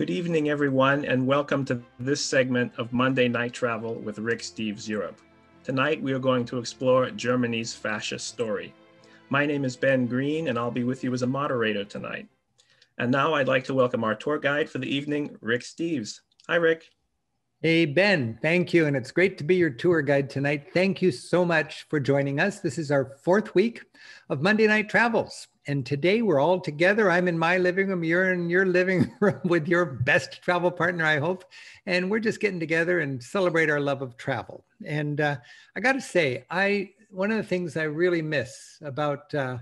Good evening, everyone, and welcome to this segment of Monday Night Travel with Rick Steves Europe. Tonight, we are going to explore Germany's fascist story. My name is Ben Green, and I'll be with you as a moderator tonight. And now I'd like to welcome our tour guide for the evening, Rick Steves. Hi, Rick. Hey, Ben, thank you. And it's great to be your tour guide tonight. Thank you so much for joining us. This is our fourth week of Monday Night Travels. And today we're all together. I'm in my living room, you're in your living room with your best travel partner, I hope. And we're just getting together and celebrate our love of travel. And uh, I got to say, I one of the things I really miss about uh,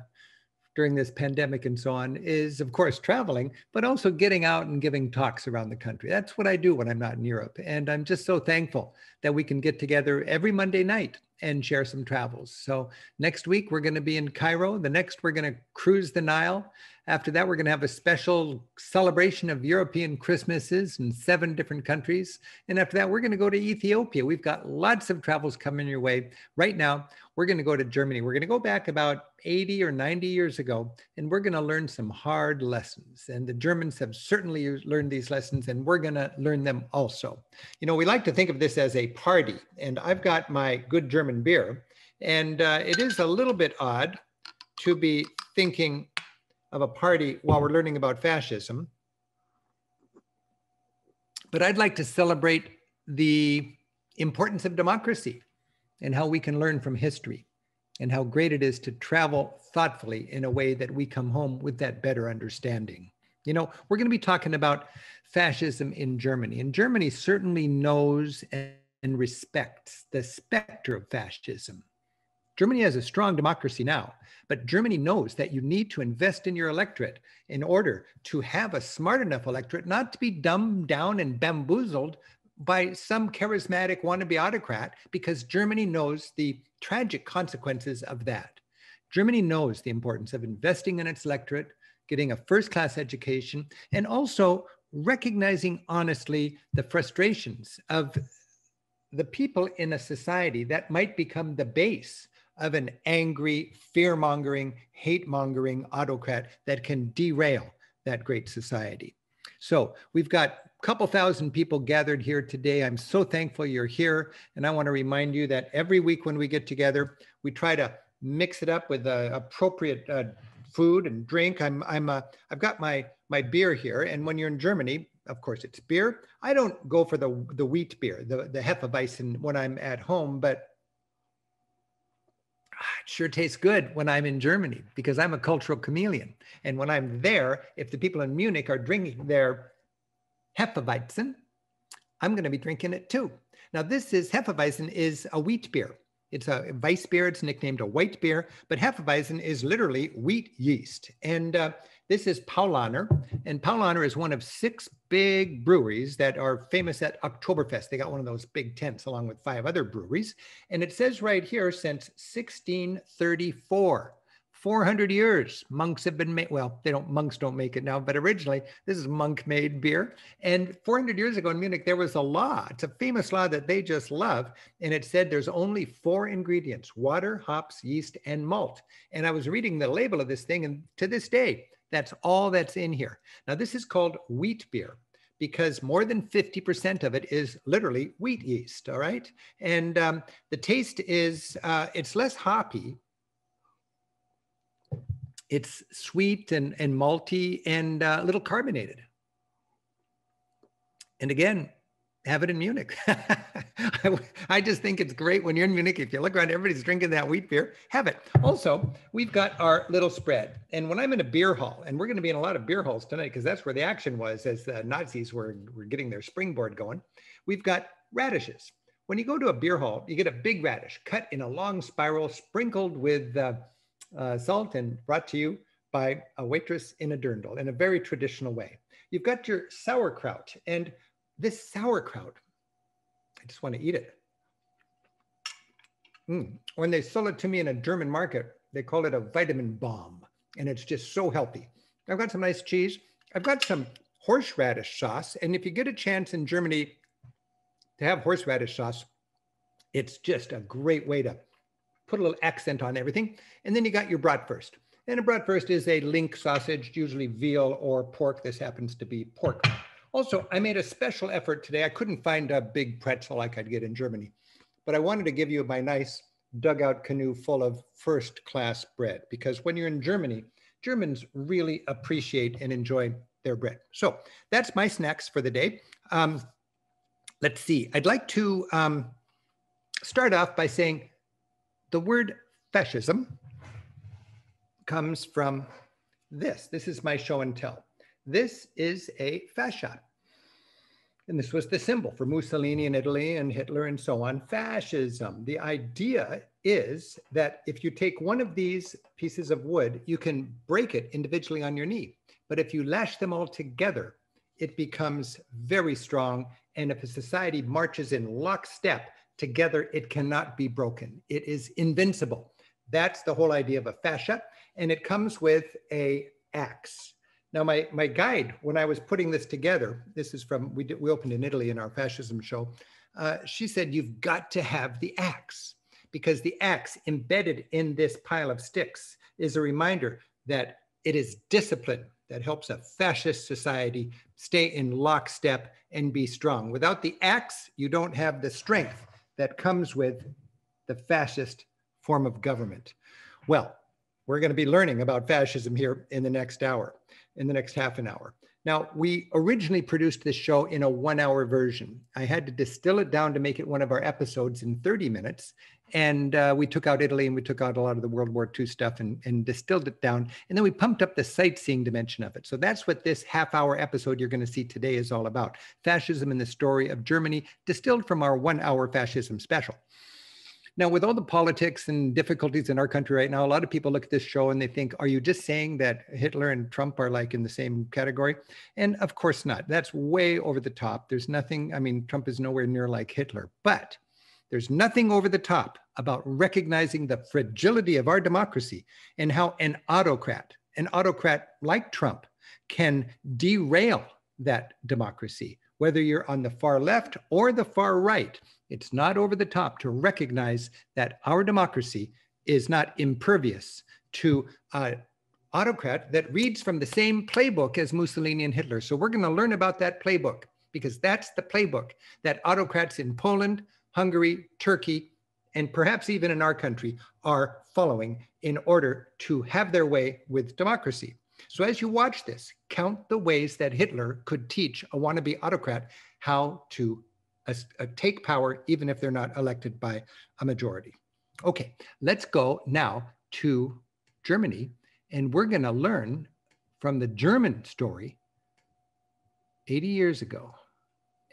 during this pandemic and so on is, of course, traveling, but also getting out and giving talks around the country. That's what I do when I'm not in Europe. And I'm just so thankful that we can get together every Monday night and share some travels. So next week we're going to be in Cairo. The next we're going to cruise the Nile. After that, we're going to have a special celebration of European Christmases in seven different countries. And after that, we're going to go to Ethiopia. We've got lots of travels coming your way. Right now, we're going to go to Germany. We're going to go back about 80 or 90 years ago, and we're going to learn some hard lessons. And the Germans have certainly learned these lessons, and we're going to learn them also. You know, we like to think of this as a party, and I've got my good German beer, and uh, it is a little bit odd to be thinking of a party while we're learning about fascism. But I'd like to celebrate the importance of democracy and how we can learn from history and how great it is to travel thoughtfully in a way that we come home with that better understanding. You know, we're going to be talking about fascism in Germany, and Germany certainly knows and respects the specter of fascism. Germany has a strong democracy now, but Germany knows that you need to invest in your electorate in order to have a smart enough electorate, not to be dumbed down and bamboozled by some charismatic wannabe autocrat, because Germany knows the tragic consequences of that. Germany knows the importance of investing in its electorate, getting a first class education, and also recognizing honestly the frustrations of the people in a society that might become the base of an angry, fear mongering, hate mongering autocrat that can derail that great society. So we've got a couple thousand people gathered here today. I'm so thankful you're here. And I want to remind you that every week when we get together, we try to mix it up with uh, appropriate uh, food and drink. I'm, I'm, uh, I've got my, my beer here. And when you're in Germany, of course, it's beer. I don't go for the, the wheat beer, the, the Hefeweizen when I'm at home, but it sure tastes good when I'm in Germany because I'm a cultural chameleon. And when I'm there, if the people in Munich are drinking their Hefeweizen, I'm going to be drinking it too. Now, this is Hefeweizen is a wheat beer. It's a Weiss beer. It's nicknamed a white beer, but Hefeweizen is literally wheat yeast. And uh, this is Paulaner, and Paulaner is one of six big breweries that are famous at Oktoberfest. They got one of those big tents along with five other breweries. And it says right here since 1634. 400 years monks have been made well they don't monks don't make it now but originally this is monk made beer and 400 years ago in munich there was a law it's a famous law that they just love and it said there's only four ingredients water hops yeast and malt and i was reading the label of this thing and to this day that's all that's in here. Now, this is called wheat beer because more than 50% of it is literally wheat yeast, all right? And um, the taste is, uh, it's less hoppy. It's sweet and, and malty and uh, a little carbonated. And again, have it in Munich. I, just think it's great when you're in Munich. If you look around, everybody's drinking that wheat beer. Have it. Also, we've got our little spread. And when I'm in a beer hall, and we're going to be in a lot of beer halls tonight because that's where the action was as the Nazis were, were getting their springboard going, we've got radishes. When you go to a beer hall, you get a big radish cut in a long spiral, sprinkled with uh, uh, salt, and brought to you by a waitress in a dirndl in a very traditional way. You've got your sauerkraut. And this sauerkraut, I just want to eat it. Mm. When they sell it to me in a German market, they call it a vitamin bomb, and it's just so healthy. I've got some nice cheese. I've got some horseradish sauce, and if you get a chance in Germany to have horseradish sauce, it's just a great way to put a little accent on everything. And then you got your bratwurst. And a bratwurst is a link sausage, usually veal or pork. This happens to be pork. Also, I made a special effort today. I couldn't find a big pretzel like I'd get in Germany, but I wanted to give you my nice dugout canoe full of first class bread because when you're in Germany, Germans really appreciate and enjoy their bread. So that's my snacks for the day. Um, let's see. I'd like to um, start off by saying the word fascism comes from this. This is my show and tell. This is a fascia. And this was the symbol for Mussolini in Italy and Hitler and so on, fascism. The idea is that if you take one of these pieces of wood, you can break it individually on your knee. But if you lash them all together, it becomes very strong. And if a society marches in lockstep together, it cannot be broken. It is invincible. That's the whole idea of a fascia. And it comes with a axe. Now, my, my guide, when I was putting this together, this is from, we, did, we opened in Italy in our fascism show. Uh, she said, You've got to have the axe because the axe embedded in this pile of sticks is a reminder that it is discipline that helps a fascist society stay in lockstep and be strong. Without the axe, you don't have the strength that comes with the fascist form of government. Well, we're going to be learning about fascism here in the next hour in the next half an hour. Now, we originally produced this show in a one hour version. I had to distill it down to make it one of our episodes in 30 minutes. And uh, we took out Italy and we took out a lot of the World War II stuff and, and distilled it down. And then we pumped up the sightseeing dimension of it. So that's what this half hour episode you're going to see today is all about fascism and the story of Germany, distilled from our one hour fascism special. Now, with all the politics and difficulties in our country right now, a lot of people look at this show and they think, are you just saying that Hitler and Trump are like in the same category? And of course not. That's way over the top. There's nothing, I mean, Trump is nowhere near like Hitler, but there's nothing over the top about recognizing the fragility of our democracy and how an autocrat, an autocrat like Trump, can derail that democracy, whether you're on the far left or the far right. It's not over the top to recognize that our democracy is not impervious to an autocrat that reads from the same playbook as Mussolini and Hitler. So we're going to learn about that playbook because that's the playbook that autocrats in Poland, Hungary, Turkey, and perhaps even in our country are following in order to have their way with democracy. So as you watch this, count the ways that Hitler could teach a wannabe autocrat how to uh, take power, even if they're not elected by a majority. Okay, let's go now to Germany, and we're going to learn from the German story 80 years ago.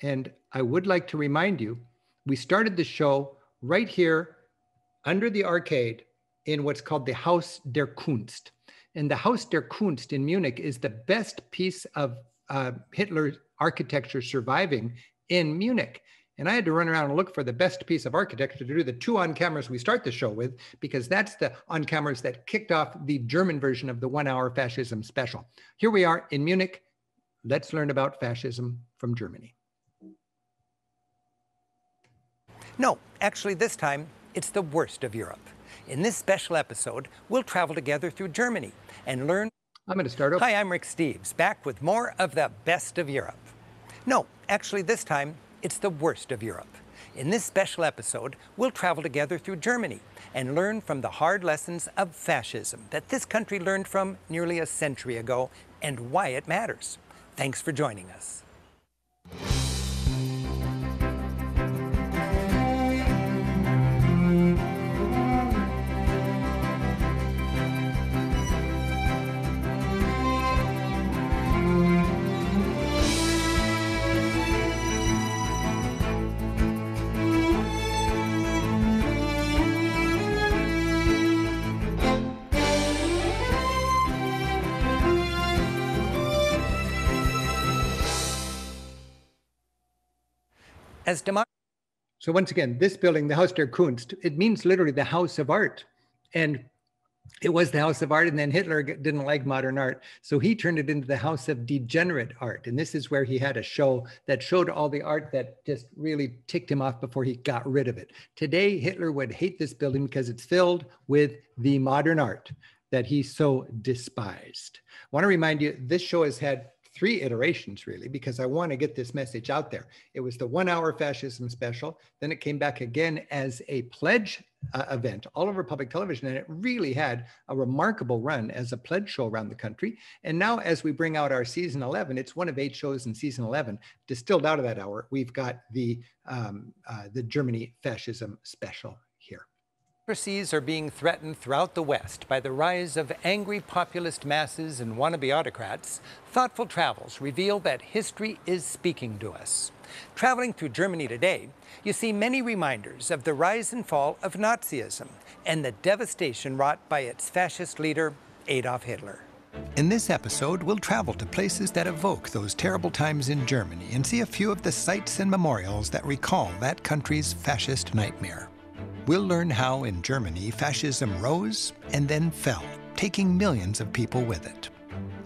And I would like to remind you, we started the show right here under the arcade in what's called the Haus der Kunst. And the Haus der Kunst in Munich is the best piece of uh, Hitler architecture surviving in Munich. And I had to run around and look for the best piece of architecture to do the two on cameras we start the show with, because that's the on cameras that kicked off the German version of the one hour fascism special. Here we are in Munich. Let's learn about fascism from Germany. No, actually, this time it's the worst of Europe. In this special episode, we'll travel together through Germany and learn. I'm going to start off. Hi, I'm Rick Steves, back with more of the best of Europe. No, actually, this time it's the worst of Europe. In this special episode, we'll travel together through Germany and learn from the hard lessons of fascism that this country learned from nearly a century ago and why it matters. Thanks for joining us. As democracy. So once again, this building, the Haus der Kunst, it means literally the house of art. And it was the house of art and then hitler didn't like modern art so he turned it into the house of degenerate art and this is where he had a show that showed all the art that just really ticked him off before he got rid of it today hitler would hate this building because it's filled with the modern art that he so despised i want to remind you this show has had three iterations really, because I want to get this message out there. It was the one hour fascism special. Then it came back again as a pledge uh, event all over public television. And it really had a remarkable run as a pledge show around the country. And now, as we bring out our season 11, it's one of eight shows in season 11. Distilled out of that hour, we've got the, um, uh, the Germany fascism special. Democracies are being threatened throughout the West by the rise of angry populist masses and wannabe autocrats. Thoughtful Travels reveal that history is speaking to us. Traveling through Germany today, you see many reminders of the rise and fall of Nazism and the devastation wrought by its fascist leader, Adolf Hitler. In this episode, we'll travel to places that evoke those terrible times in Germany and see a few of the sites and memorials that recall that country's fascist nightmare. We'll learn how in Germany fascism rose and then fell, taking millions of people with it.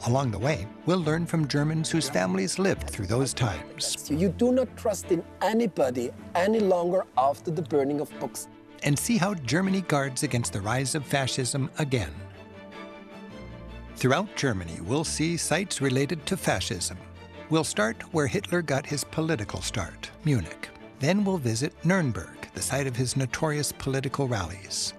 Along the way, we'll learn from Germans whose families lived through those times. You do not trust in anybody any longer after the burning of books. And see how Germany guards against the rise of fascism again. Throughout Germany, we'll see sites related to fascism. We'll start where Hitler got his political start, Munich. Then we'll visit Nuremberg, the site of his notorious political rallies.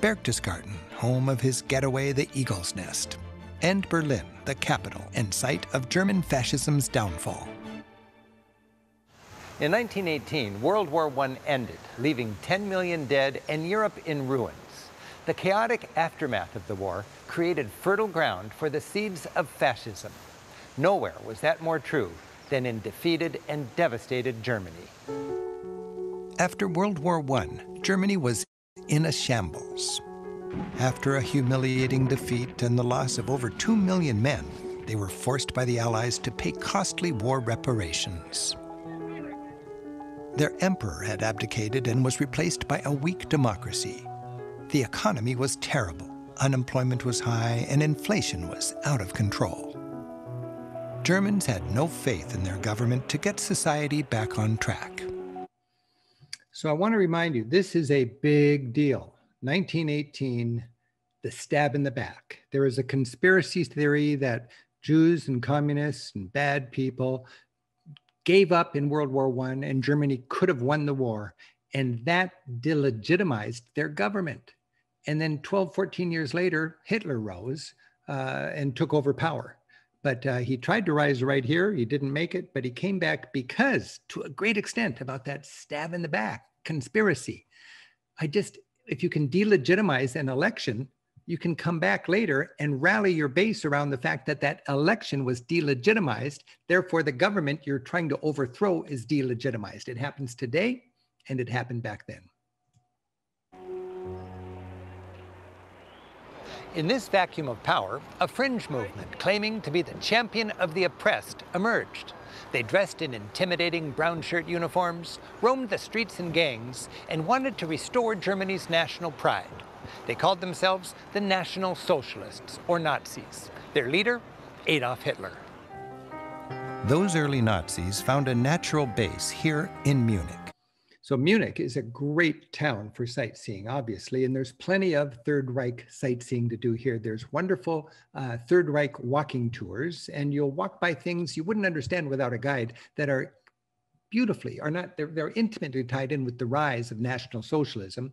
Berchtesgaden, home of his getaway, the Eagle's Nest. And Berlin, the capital and site of German fascism's downfall. In 1918, World War I ended, leaving 10 million dead and Europe in ruins. The chaotic aftermath of the war created fertile ground for the seeds of fascism. Nowhere was that more true than in defeated and devastated Germany. After World War I, Germany was in a shambles. After a humiliating defeat and the loss of over 2 million men, they were forced by the Allies to pay costly war reparations. Their emperor had abdicated and was replaced by a weak democracy. The economy was terrible, unemployment was high, and inflation was out of control. Germans had no faith in their government to get society back on track. So I want to remind you this is a big deal. 1918, the stab in the back. There is a conspiracy theory that Jews and communists and bad people gave up in World War I and Germany could have won the war. And that delegitimized their government. And then 12, 14 years later, Hitler rose uh, and took over power. But uh, he tried to rise right here. He didn't make it, but he came back because, to a great extent, about that stab in the back conspiracy. I just, if you can delegitimize an election, you can come back later and rally your base around the fact that that election was delegitimized. Therefore, the government you're trying to overthrow is delegitimized. It happens today and it happened back then. In this vacuum of power, a fringe movement claiming to be the champion of the oppressed emerged. They dressed in intimidating brown shirt uniforms, roamed the streets in gangs, and wanted to restore Germany's national pride. They called themselves the National Socialists, or Nazis. Their leader, Adolf Hitler. Those early Nazis found a natural base here in Munich. So Munich is a great town for sightseeing, obviously, and there's plenty of Third Reich sightseeing to do here. There's wonderful uh, Third Reich walking tours, and you'll walk by things you wouldn't understand without a guide that are beautifully are not they're, they're intimately tied in with the rise of national socialism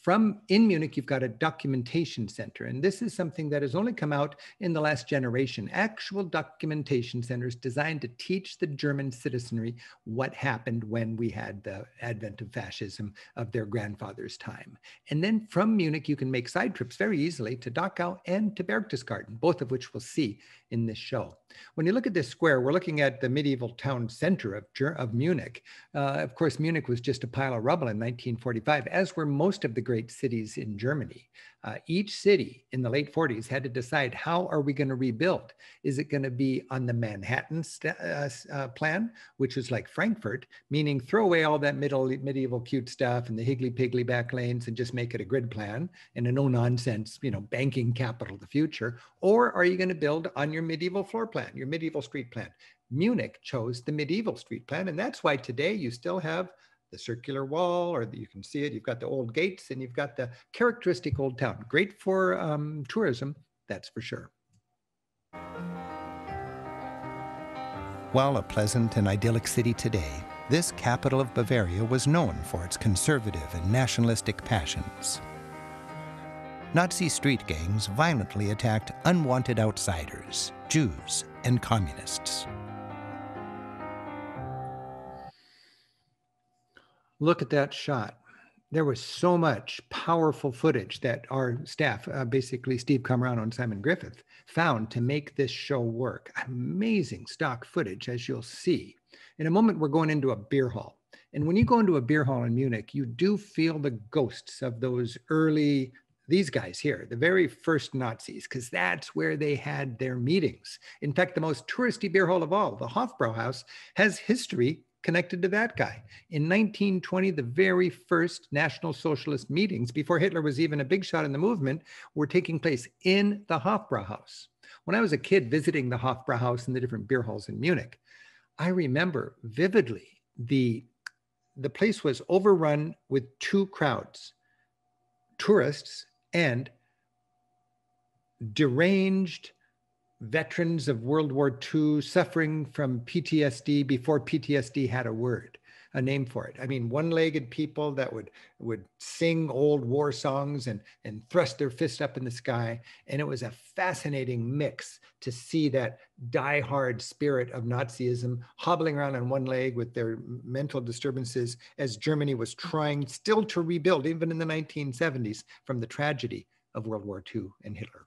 from in Munich, you've got a documentation center. And this is something that has only come out in the last generation actual documentation centers designed to teach the German citizenry what happened when we had the advent of fascism of their grandfather's time. And then from Munich, you can make side trips very easily to Dachau and to Berchtesgaden, both of which we'll see in this show. When you look at this square, we're looking at the medieval town center of, of Munich. Uh, of course, Munich was just a pile of rubble in 1945, as were most of the great cities in Germany. Uh, each city in the late 40s had to decide how are we going to rebuild? Is it going to be on the Manhattan uh, uh, plan, which is like Frankfurt, meaning throw away all that middle medieval cute stuff and the higgly piggly back lanes and just make it a grid plan and a no nonsense, you know, banking capital of the future? Or are you going to build on your medieval floor plan, your medieval street plan? Munich chose the medieval street plan, and that's why today you still have the circular wall, or the, you can see it. You've got the old gates and you've got the characteristic old town. Great for um, tourism, that's for sure. While a pleasant and idyllic city today, this capital of Bavaria was known for its conservative and nationalistic passions. Nazi street gangs violently attacked unwanted outsiders, Jews, and communists. Look at that shot. There was so much powerful footage that our staff, uh, basically Steve Cammarano and Simon Griffith, found to make this show work. Amazing stock footage, as you'll see. In a moment, we're going into a beer hall. And when you go into a beer hall in Munich, you do feel the ghosts of those early these guys here, the very first Nazis, because that's where they had their meetings. In fact, the most touristy beer hall of all, the Hofbrauhaus, has history connected to that guy. In 1920, the very first National Socialist meetings, before Hitler was even a big shot in the movement, were taking place in the Hofbrauhaus. When I was a kid visiting the Hofbrauhaus and the different beer halls in Munich, I remember vividly the the place was overrun with two crowds tourists and deranged veterans of World War II suffering from PTSD before PTSD had a word, a name for it. I mean, one-legged people that would would sing old war songs and and thrust their fist up in the sky, and it was a fascinating mix to see that die-hard spirit of Nazism hobbling around on one leg with their mental disturbances as Germany was trying still to rebuild, even in the 1970s, from the tragedy of World War II and Hitler.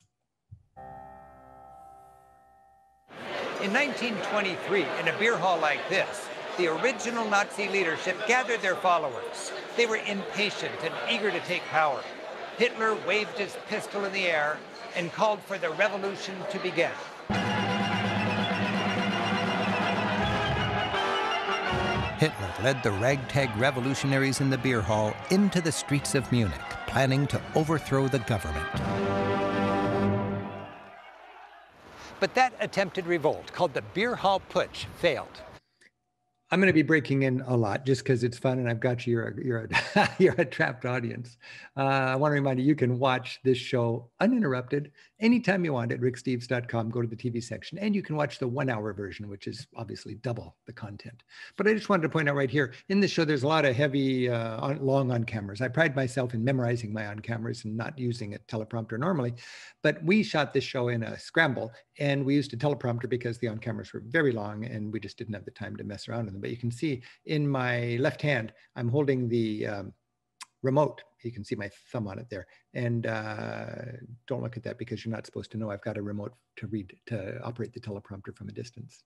In 1923, in a beer hall like this, the original Nazi leadership gathered their followers. They were impatient and eager to take power. Hitler waved his pistol in the air and called for the revolution to begin. Hitler led the ragtag revolutionaries in the beer hall into the streets of Munich, planning to overthrow the government. But that attempted revolt, called the Beer Hall Putsch, failed. I'm going to be breaking in a lot just because it's fun and I've got you. You're a, you're a, you're a trapped audience. Uh, I want to remind you, you can watch this show uninterrupted anytime you want at ricksteves.com. Go to the TV section and you can watch the one hour version, which is obviously double the content. But I just wanted to point out right here in this show, there's a lot of heavy, uh, on, long on cameras. I pride myself in memorizing my on cameras and not using a teleprompter normally. But we shot this show in a scramble and we used a teleprompter because the on cameras were very long and we just didn't have the time to mess around with them but you can see in my left hand, I'm holding the um, remote. You can see my thumb on it there. And uh, don't look at that because you're not supposed to know I've got a remote to read, to operate the teleprompter from a distance.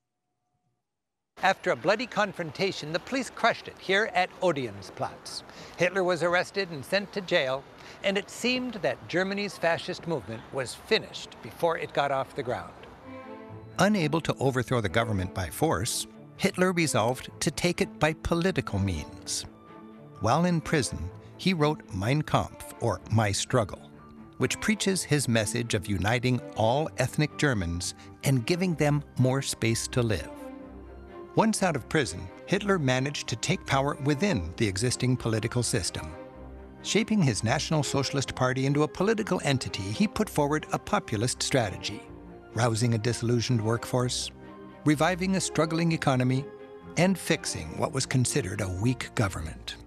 After a bloody confrontation, the police crushed it here at Odeonsplatz. Hitler was arrested and sent to jail, and it seemed that Germany's fascist movement was finished before it got off the ground. Unable to overthrow the government by force, Hitler resolved to take it by political means. While in prison, he wrote Mein Kampf, or My Struggle, which preaches his message of uniting all ethnic Germans and giving them more space to live. Once out of prison, Hitler managed to take power within the existing political system. Shaping his National Socialist Party into a political entity, he put forward a populist strategy, rousing a disillusioned workforce, reviving a struggling economy, and fixing what was considered a weak government.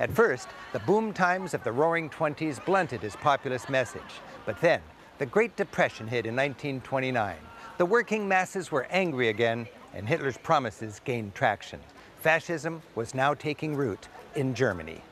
At first, the boom times of the Roaring Twenties blunted his populist message. But then, the Great Depression hit in 1929. The working masses were angry again, and Hitler's promises gained traction. Fascism was now taking root in Germany.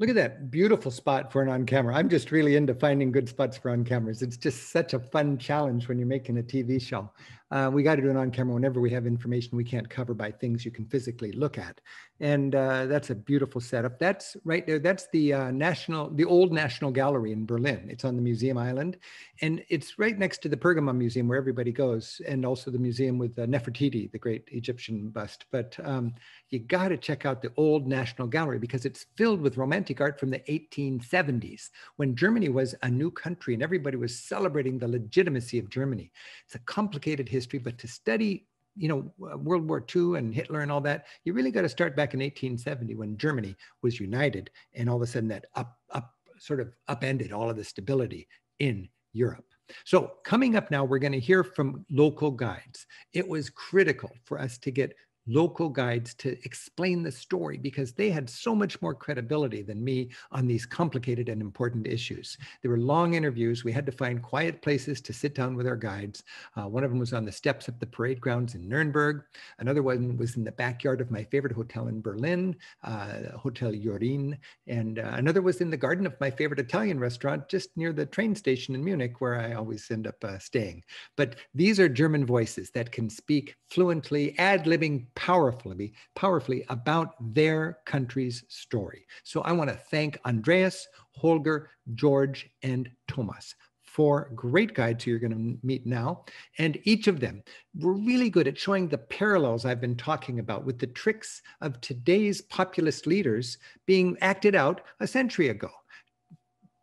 Look at that beautiful spot for an on camera. I'm just really into finding good spots for on cameras. It's just such a fun challenge when you're making a TV show. Uh, we got to do it on camera whenever we have information we can't cover by things you can physically look at. And uh, that's a beautiful setup. That's right there. That's the uh, national, the old National Gallery in Berlin. It's on the Museum Island, and it's right next to the Pergamon Museum where everybody goes, and also the museum with uh, Nefertiti, the great Egyptian bust. But um, you got to check out the old National Gallery because it's filled with romantic art from the 1870s when Germany was a new country and everybody was celebrating the legitimacy of Germany. It's a complicated history, but to study you know, World War II and Hitler and all that, you really got to start back in 1870 when Germany was united, and all of a sudden that up, up, sort of upended all of the stability in Europe. So, coming up now, we're going to hear from local guides. It was critical for us to get local guides to explain the story because they had so much more credibility than me on these complicated and important issues. There were long interviews. We had to find quiet places to sit down with our guides. Uh, one of them was on the steps of the parade grounds in Nuremberg. Another one was in the backyard of my favorite hotel in Berlin, uh, Hotel Johann. And uh, another was in the garden of my favorite Italian restaurant just near the train station in Munich, where I always end up uh, staying. But these are German voices that can speak fluently, ad libbing powerfully, powerfully about their country's story. So I want to thank Andreas, Holger, George, and Thomas four great guides who you're going to meet now. And each of them were really good at showing the parallels I've been talking about with the tricks of today's populist leaders being acted out a century ago.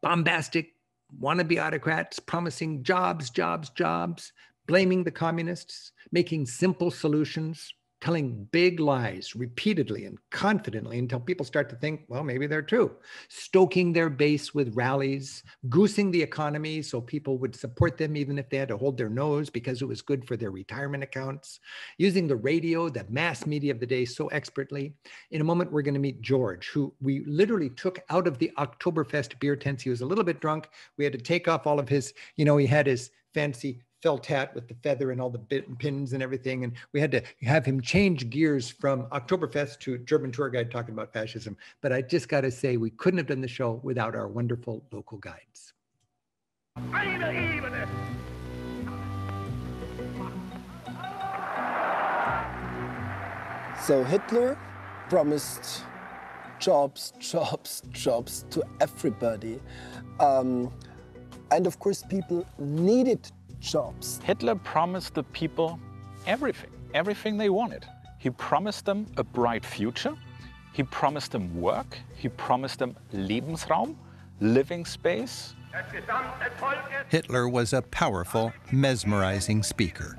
Bombastic wannabe autocrats promising jobs, jobs, jobs, blaming the communists, making simple solutions, telling big lies repeatedly and confidently until people start to think, well, maybe they're true. Stoking their base with rallies, goosing the economy so people would support them even if they had to hold their nose because it was good for their retirement accounts, using the radio, the mass media of the day so expertly. In a moment, we're going to meet George, who we literally took out of the Oktoberfest beer tents. He was a little bit drunk. We had to take off all of his, you know, he had his fancy felt hat with the feather and all the bit and pins and everything. And we had to have him change gears from Oktoberfest to German tour guide talking about fascism. But I just got to say, we couldn't have done the show without our wonderful local guides. So Hitler promised jobs, jobs, jobs to everybody. Um, and of course, people needed jobs. Hitler promised the people everything, everything they wanted. He promised them a bright future. He promised them work. He promised them Lebensraum, living space. Hitler was a powerful, mesmerizing speaker.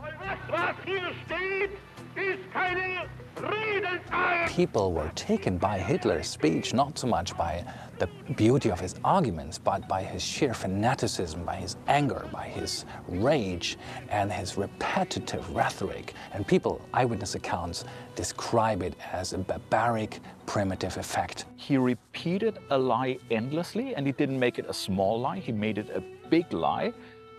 People were taken by Hitler's speech not so much by the beauty of his arguments, but by his sheer fanaticism, by his anger, by his rage, and his repetitive rhetoric. And people, eyewitness accounts, describe it as a barbaric, primitive effect. He repeated a lie endlessly, and he didn't make it a small lie, he made it a big lie.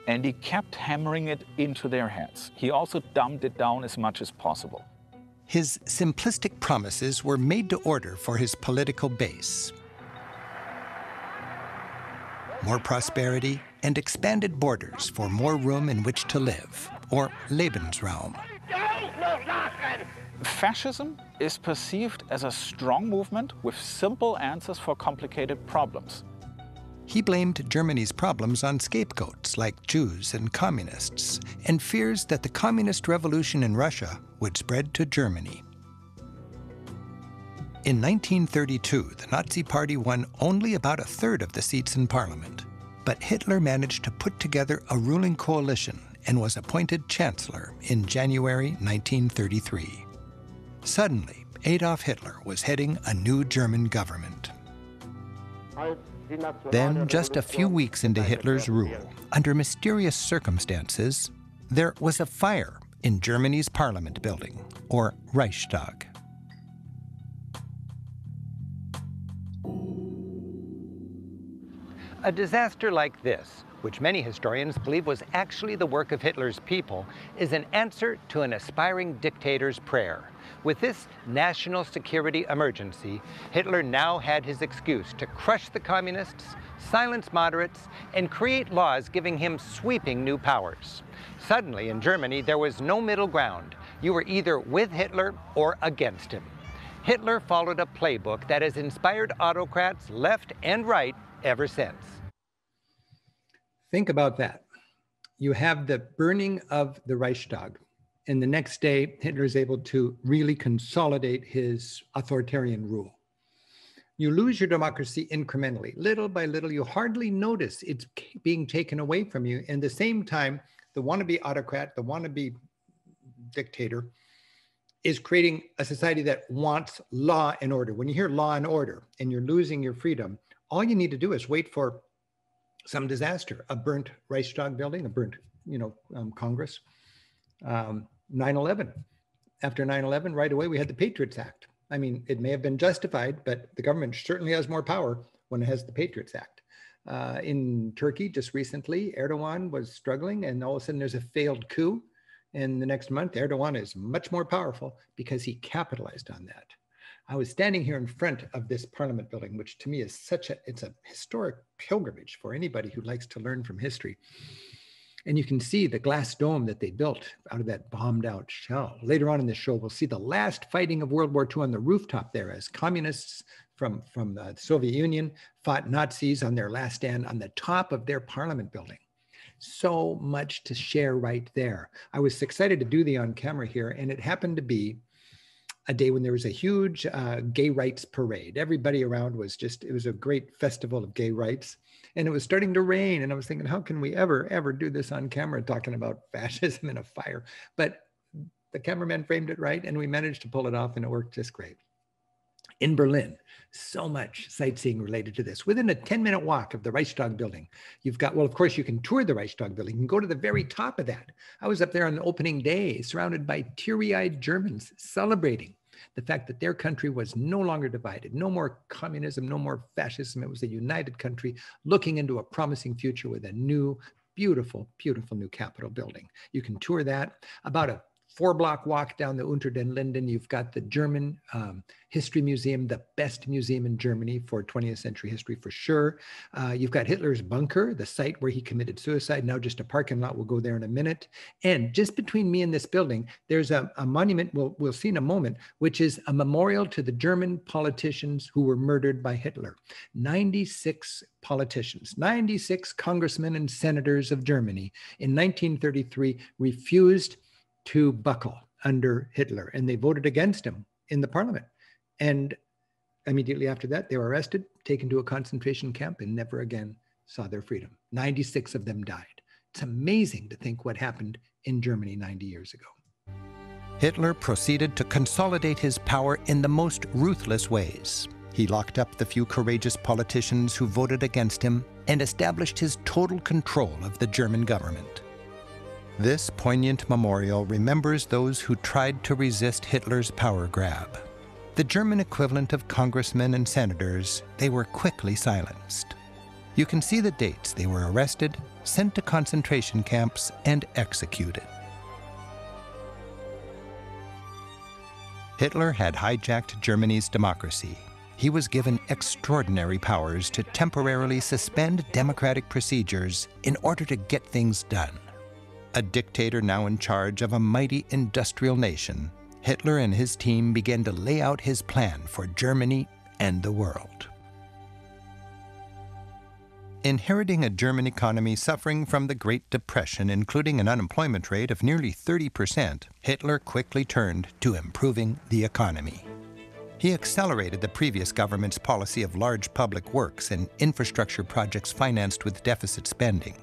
And he kept hammering it into their heads. He also dumbed it down as much as possible. His simplistic promises were made to order for his political base. More prosperity and expanded borders for more room in which to live, or Lebensraum. Fascism is perceived as a strong movement with simple answers for complicated problems. He blamed Germany's problems on scapegoats like Jews and communists, and fears that the communist revolution in Russia would spread to Germany. In 1932, the Nazi Party won only about a third of the seats in parliament, but Hitler managed to put together a ruling coalition and was appointed chancellor in January 1933. Suddenly, Adolf Hitler was heading a new German government. Then, just a few weeks into Hitler's rule, under mysterious circumstances, there was a fire in Germany's parliament building, or Reichstag. A disaster like this, which many historians believe was actually the work of Hitler's people, is an answer to an aspiring dictator's prayer. With this national security emergency, Hitler now had his excuse to crush the communists, silence moderates, and create laws giving him sweeping new powers. Suddenly, in Germany, there was no middle ground. You were either with Hitler or against him. Hitler followed a playbook that has inspired autocrats left and right ever since. Think about that. You have the burning of the Reichstag, and the next day, Hitler is able to really consolidate his authoritarian rule. You lose your democracy incrementally, little by little. You hardly notice it's being taken away from you. And the same time, the wannabe autocrat, the wannabe dictator, is creating a society that wants law and order. When you hear law and order and you're losing your freedom, all you need to do is wait for some disaster, a burnt Reichstag building, a burnt, you know, um, Congress. Um, 9/11. After 9/11, right away we had the Patriots Act. I mean, it may have been justified, but the government certainly has more power when it has the Patriots Act. Uh, in Turkey, just recently, Erdogan was struggling, and all of a sudden there's a failed coup. And the next month, Erdogan is much more powerful because he capitalized on that. I was standing here in front of this parliament building, which to me is such a, it's a historic pilgrimage for anybody who likes to learn from history. And you can see the glass dome that they built out of that bombed out shell. Later on in the show, we'll see the last fighting of World War II on the rooftop there as communists from, from the Soviet Union fought Nazis on their last stand on the top of their parliament building. So much to share right there. I was excited to do the on camera here, and it happened to be a day when there was a huge uh, gay rights parade. Everybody around was just, it was a great festival of gay rights. And it was starting to rain. And I was thinking, how can we ever, ever do this on camera talking about fascism and a fire? But the cameraman framed it right and we managed to pull it off and it worked just great. In Berlin, so much sightseeing related to this. Within a 10 minute walk of the Reichstag building, you've got, well, of course, you can tour the Reichstag building. You can go to the very top of that. I was up there on the opening day, surrounded by teary eyed Germans celebrating the fact that their country was no longer divided, no more communism, no more fascism. It was a united country looking into a promising future with a new, beautiful, beautiful new Capitol building. You can tour that. About a four block walk down the Unter den Linden, you've got the German um, History Museum, the best museum in Germany for 20th century history for sure. Uh, you've got Hitler's bunker, the site where he committed suicide, now just a parking lot. We'll go there in a minute. And just between me and this building, there's a, a monument we'll, we'll see in a moment, which is a memorial to the German politicians who were murdered by Hitler. 96 politicians, 96 congressmen and senators of Germany in 1933 refused to buckle under Hitler, and they voted against him in the parliament. And immediately after that, they were arrested, taken to a concentration camp, and never again saw their freedom. 96 of them died. It's amazing to think what happened in Germany 90 years ago. Hitler proceeded to consolidate his power in the most ruthless ways. He locked up the few courageous politicians who voted against him and established his total control of the German government. This poignant memorial remembers those who tried to resist Hitler's power grab. The German equivalent of congressmen and senators, they were quickly silenced. You can see the dates they were arrested, sent to concentration camps, and executed. Hitler had hijacked Germany's democracy. He was given extraordinary powers to temporarily suspend democratic procedures in order to get things done. A dictator now in charge of a mighty industrial nation, Hitler and his team began to lay out his plan for Germany and the world. Inheriting a German economy suffering from the Great Depression, including an unemployment rate of nearly 30%, Hitler quickly turned to improving the economy. He accelerated the previous government's policy of large public works and infrastructure projects financed with deficit spending.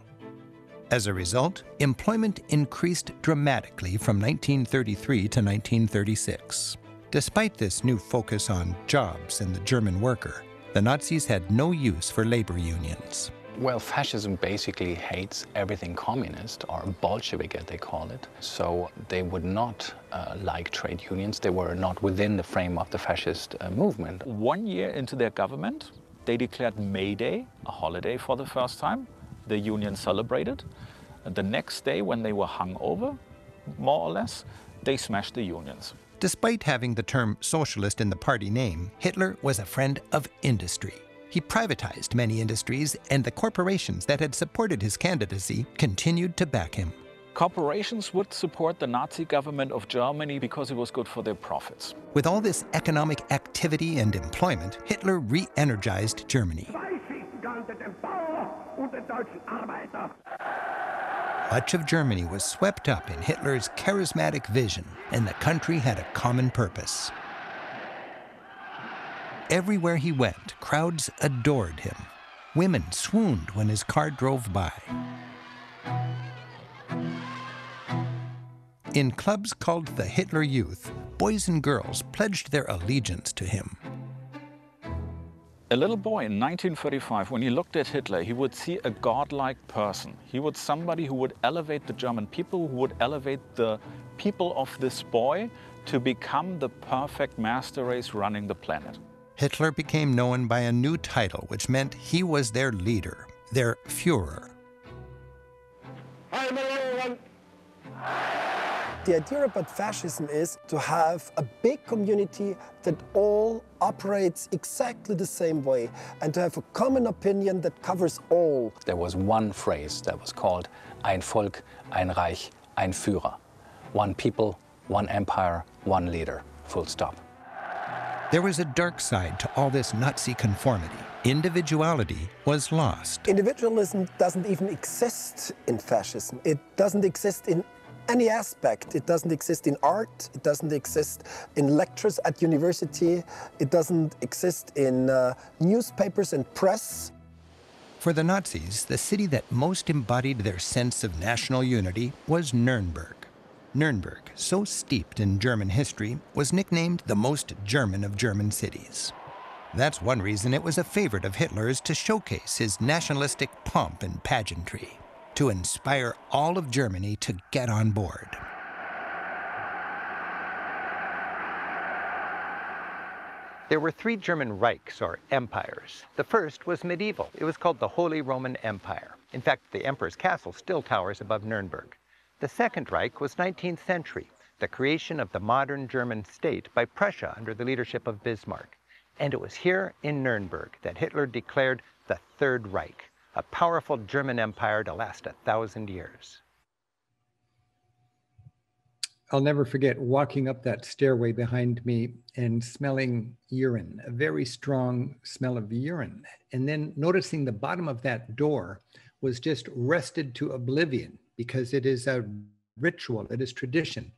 As a result, employment increased dramatically from 1933 to 1936. Despite this new focus on jobs and the German worker, the Nazis had no use for labor unions. Well, fascism basically hates everything communist, or Bolshevik as they call it. So they would not uh, like trade unions. They were not within the frame of the fascist uh, movement. One year into their government, they declared May Day a holiday for the first time the union celebrated. And the next day, when they were hung over, more or less, they smashed the unions. Despite having the term socialist in the party name, Hitler was a friend of industry. He privatized many industries, and the corporations that had supported his candidacy continued to back him. Corporations would support the Nazi government of Germany because it was good for their profits. With all this economic activity and employment, Hitler re energized Germany. Much of Germany was swept up in Hitler's charismatic vision, and the country had a common purpose. Everywhere he went, crowds adored him. Women swooned when his car drove by. In clubs called the Hitler Youth, boys and girls pledged their allegiance to him. A little boy in 1935, when he looked at Hitler, he would see a godlike person. He would somebody who would elevate the German people, who would elevate the people of this boy to become the perfect master race running the planet. Hitler became known by a new title, which meant he was their leader, their Fuhrer. The idea about fascism is to have a big community that all operates exactly the same way and to have a common opinion that covers all. There was one phrase that was called Ein Volk, ein Reich, ein Führer. One people, one empire, one leader. Full stop. There was a dark side to all this Nazi conformity. Individuality was lost. Individualism doesn't even exist in fascism. It doesn't exist in any aspect. It doesn't exist in art, it doesn't exist in lectures at university, it doesn't exist in uh, newspapers and press. For the Nazis, the city that most embodied their sense of national unity was Nuremberg. Nuremberg, so steeped in German history, was nicknamed the most German of German cities. That's one reason it was a favorite of Hitler's to showcase his nationalistic pomp and pageantry to inspire all of Germany to get on board. There were three German Reichs, or empires. The first was medieval. It was called the Holy Roman Empire. In fact, the emperor's castle still towers above Nuremberg. The Second Reich was 19th century, the creation of the modern German state by Prussia under the leadership of Bismarck. And it was here in Nuremberg that Hitler declared the Third Reich a powerful German empire to last a thousand years. I'll never forget walking up that stairway behind me and smelling urine, a very strong smell of urine. And then noticing the bottom of that door was just rested to oblivion because it is a ritual, it is tradition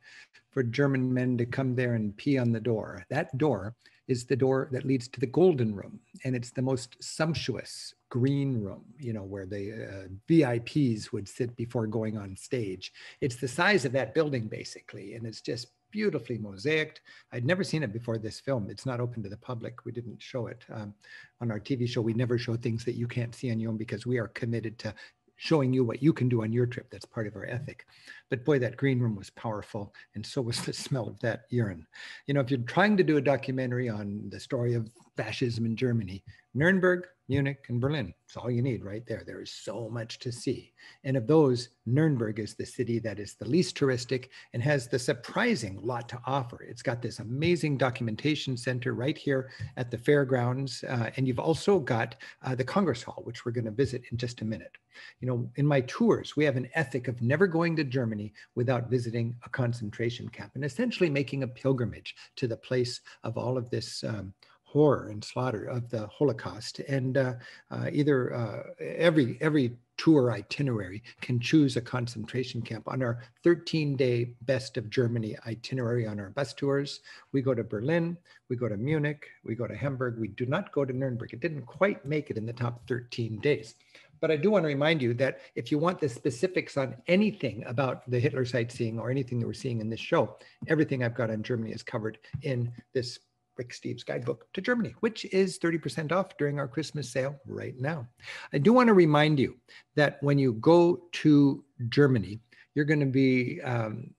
for German men to come there and pee on the door. That door is the door that leads to the golden room. And it's the most sumptuous green room you know where the uh, vips would sit before going on stage. It's the size of that building basically and it's just beautifully mosaicked. I'd never seen it before this film. It's not open to the public. We didn't show it um, on our tv show. We never show things that you can't see on your own because we are committed to showing you what you can do on your trip. That's part of our ethic. But boy, that green room was powerful, and so was the smell of that urine. You know, if you're trying to do a documentary on the story of fascism in Germany, Nuremberg, Munich, and Berlin. It's all you need right there. There is so much to see. And of those, Nuremberg is the city that is the least touristic and has the surprising lot to offer. It's got this amazing documentation center right here at the fairgrounds. Uh, and you've also got uh, the Congress Hall, which we're going to visit in just a minute. You know, in my tours, we have an ethic of never going to Germany without visiting a concentration camp and essentially making a pilgrimage to the place of all of this. Um, horror and slaughter of the Holocaust. And uh, uh, either uh, every every tour itinerary can choose a concentration camp. On our 13-day Best of Germany itinerary on our bus tours, we go to Berlin, we go to Munich, we go to Hamburg. We do not go to Nuremberg. It didn't quite make it in the top 13 days. But I do want to remind you that if you want the specifics on anything about the Hitler sightseeing or anything that we're seeing in this show, everything I've got on Germany is covered in this Rick Steves Guidebook to Germany, which is 30% off during our Christmas sale right now. I do want to remind you that when you go to Germany, you're going to be um,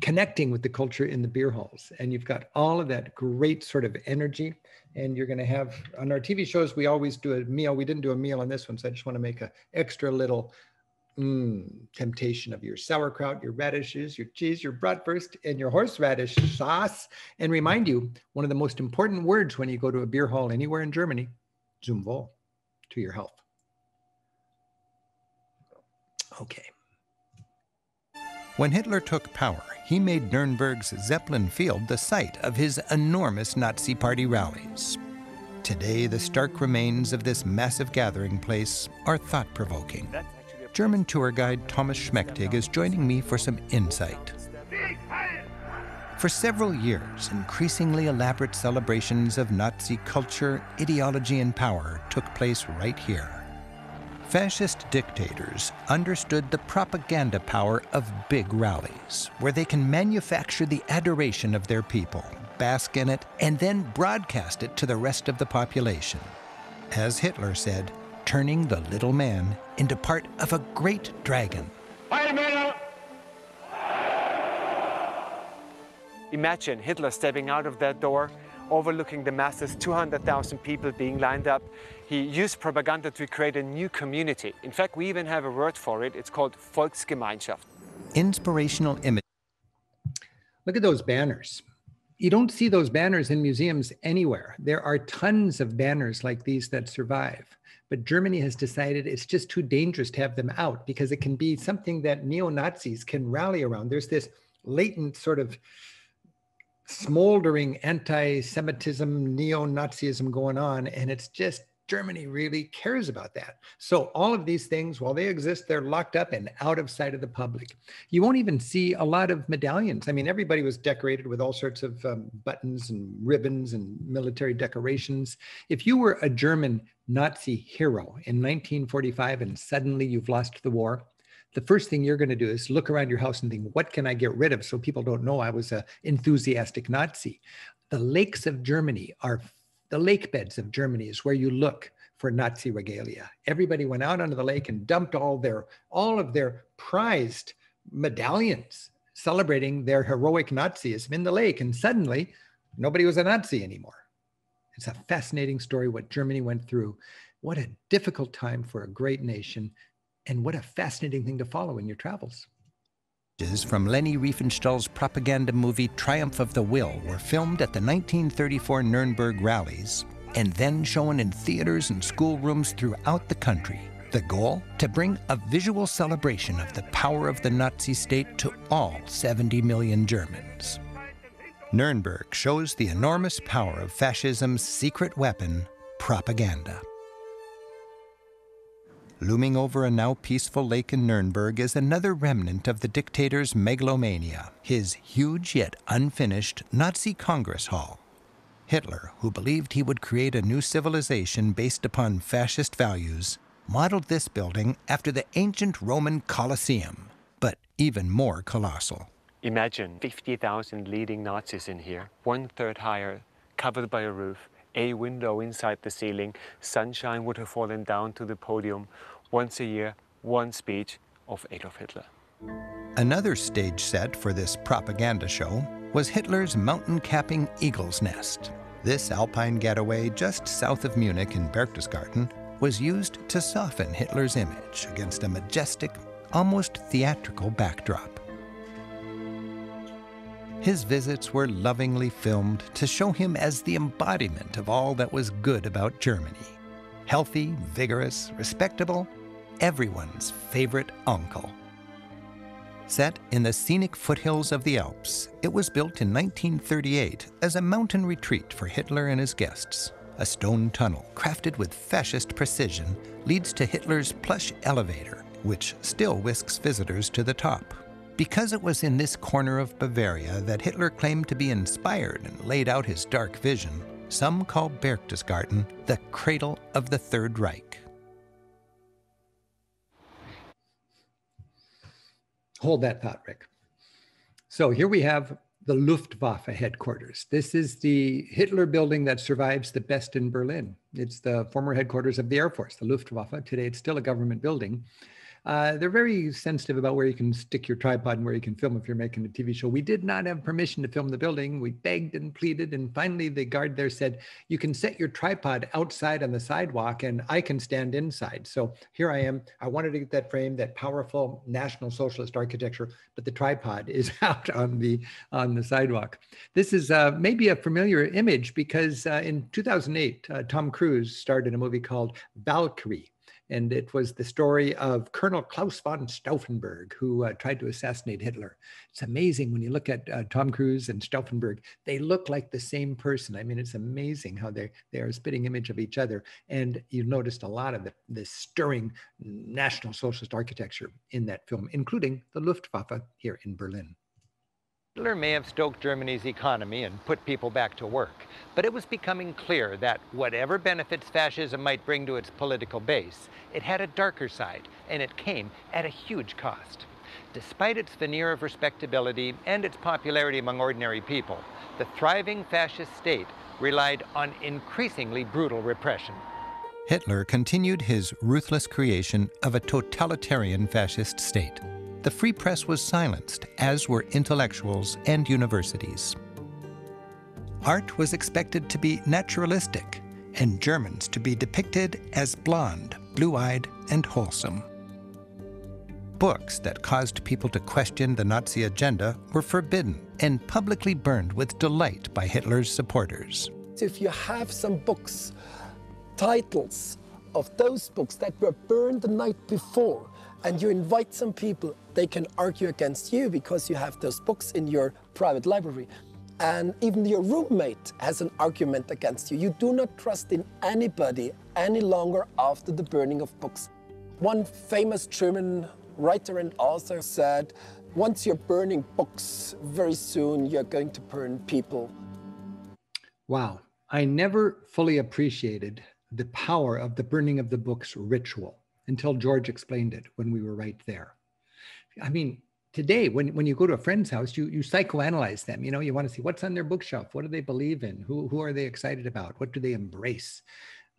connecting with the culture in the beer halls. And you've got all of that great sort of energy. And you're going to have on our TV shows, we always do a meal. We didn't do a meal on this one, so I just want to make an extra little Mm, temptation of your sauerkraut, your radishes, your cheese, your bratwurst, and your horseradish sauce. And remind you, one of the most important words when you go to a beer hall anywhere in Germany, zum Wohl, to your health. Okay. When Hitler took power, he made Nuremberg's Zeppelin Field the site of his enormous Nazi Party rallies. Today, the stark remains of this massive gathering place are thought provoking. German tour guide Thomas Schmechtig is joining me for some insight. For several years, increasingly elaborate celebrations of Nazi culture, ideology, and power took place right here. Fascist dictators understood the propaganda power of big rallies, where they can manufacture the adoration of their people bask in it, and then broadcast it to the rest of the population. As Hitler said, turning the little man into part of a great dragon. Imagine Hitler stepping out of that door, overlooking the masses, 200,000 people being lined up. He used propaganda to create a new community. In fact, we even have a word for it. It's called Volksgemeinschaft. Inspirational image. Look at those banners. You don't see those banners in museums anywhere. There are tons of banners like these that survive. But Germany has decided it's just too dangerous to have them out because it can be something that neo Nazis can rally around. There's this latent sort of smoldering anti Semitism, neo Nazism going on. And it's just Germany really cares about that. So all of these things, while they exist, they're locked up and out of sight of the public. You won't even see a lot of medallions. I mean, everybody was decorated with all sorts of um, buttons and ribbons and military decorations. If you were a German Nazi hero in 1945 and suddenly you've lost the war, the first thing you're going to do is look around your house and think, what can I get rid of so people don't know I was an enthusiastic Nazi? The lakes of Germany are the lake beds of Germany is where you look for Nazi regalia. Everybody went out onto the lake and dumped all their all of their prized medallions celebrating their heroic Nazism in the lake, and suddenly nobody was a Nazi anymore. It's a fascinating story what Germany went through. What a difficult time for a great nation, and what a fascinating thing to follow in your travels from Leni Riefenstahl's propaganda movie Triumph of the Will were filmed at the 1934 Nuremberg rallies and then shown in theaters and schoolrooms throughout the country. The goal? To bring a visual celebration of the power of the Nazi state to all 70 million Germans. Nuremberg shows the enormous power of fascism's secret weapon, propaganda. Looming over a now peaceful lake in Nuremberg is another remnant of the dictator's megalomania, his huge yet unfinished Nazi Congress Hall. Hitler, who believed he would create a new civilization based upon fascist values, modeled this building after the ancient Roman Colosseum, but even more colossal. Imagine 50,000 leading Nazis in here, one third higher, covered by a roof, a window inside the ceiling, sunshine would have fallen down to the podium, once a year, one speech of Adolf Hitler. Another stage set for this propaganda show was Hitler's mountain capping Eagle's Nest. This alpine getaway just south of Munich in Berchtesgaden was used to soften Hitler's image against a majestic, almost theatrical backdrop. His visits were lovingly filmed to show him as the embodiment of all that was good about Germany healthy, vigorous, respectable, everyone's favorite uncle. Set in the scenic foothills of the Alps, it was built in 1938 as a mountain retreat for Hitler and his guests. A stone tunnel crafted with fascist precision leads to Hitler's plush elevator, which still whisks visitors to the top. Because it was in this corner of Bavaria that Hitler claimed to be inspired and laid out his dark vision, some call Berchtesgaden the cradle of the Third Reich. Hold that thought, Rick. So here we have the Luftwaffe headquarters. This is the Hitler building that survives the best in Berlin. It's the former headquarters of the Air Force, the Luftwaffe. Today it's still a government building. Uh, they're very sensitive about where you can stick your tripod and where you can film if you're making a TV show. We did not have permission to film the building. We begged and pleaded, and finally the guard there said, "You can set your tripod outside on the sidewalk, and I can stand inside." So here I am. I wanted to get that frame, that powerful National Socialist architecture, but the tripod is out on the on the sidewalk. This is uh, maybe a familiar image because uh, in 2008, uh, Tom Cruise starred in a movie called Valkyrie and it was the story of Colonel Claus von Stauffenberg, who uh, tried to assassinate Hitler. It's amazing when you look at uh, Tom Cruise and Stauffenberg; they look like the same person. I mean, it's amazing how they they are a spitting image of each other. And you noticed a lot of the, the stirring National Socialist architecture in that film, including the Luftwaffe here in Berlin. Hitler may have stoked Germany's economy and put people back to work, but it was becoming clear that whatever benefits fascism might bring to its political base, it had a darker side, and it came at a huge cost. Despite its veneer of respectability and its popularity among ordinary people, the thriving fascist state relied on increasingly brutal repression. Hitler continued his ruthless creation of a totalitarian fascist state. The free press was silenced, as were intellectuals and universities. Art was expected to be naturalistic, and Germans to be depicted as blonde, blue eyed, and wholesome. Books that caused people to question the Nazi agenda were forbidden and publicly burned with delight by Hitler's supporters. If you have some books titles of those books that were burned the night before and you invite some people, they can argue against you because you have those books in your private library. And even your roommate has an argument against you. You do not trust in anybody any longer after the burning of books. One famous German writer and author said, once you're burning books, very soon you're going to burn people. Wow. I never fully appreciated the power of the burning of the books ritual until George explained it when we were right there. I mean, today when, when you go to a friend's house, you, you psychoanalyze them. You know, you want to see what's on their bookshelf. What do they believe in? Who, who are they excited about? What do they embrace?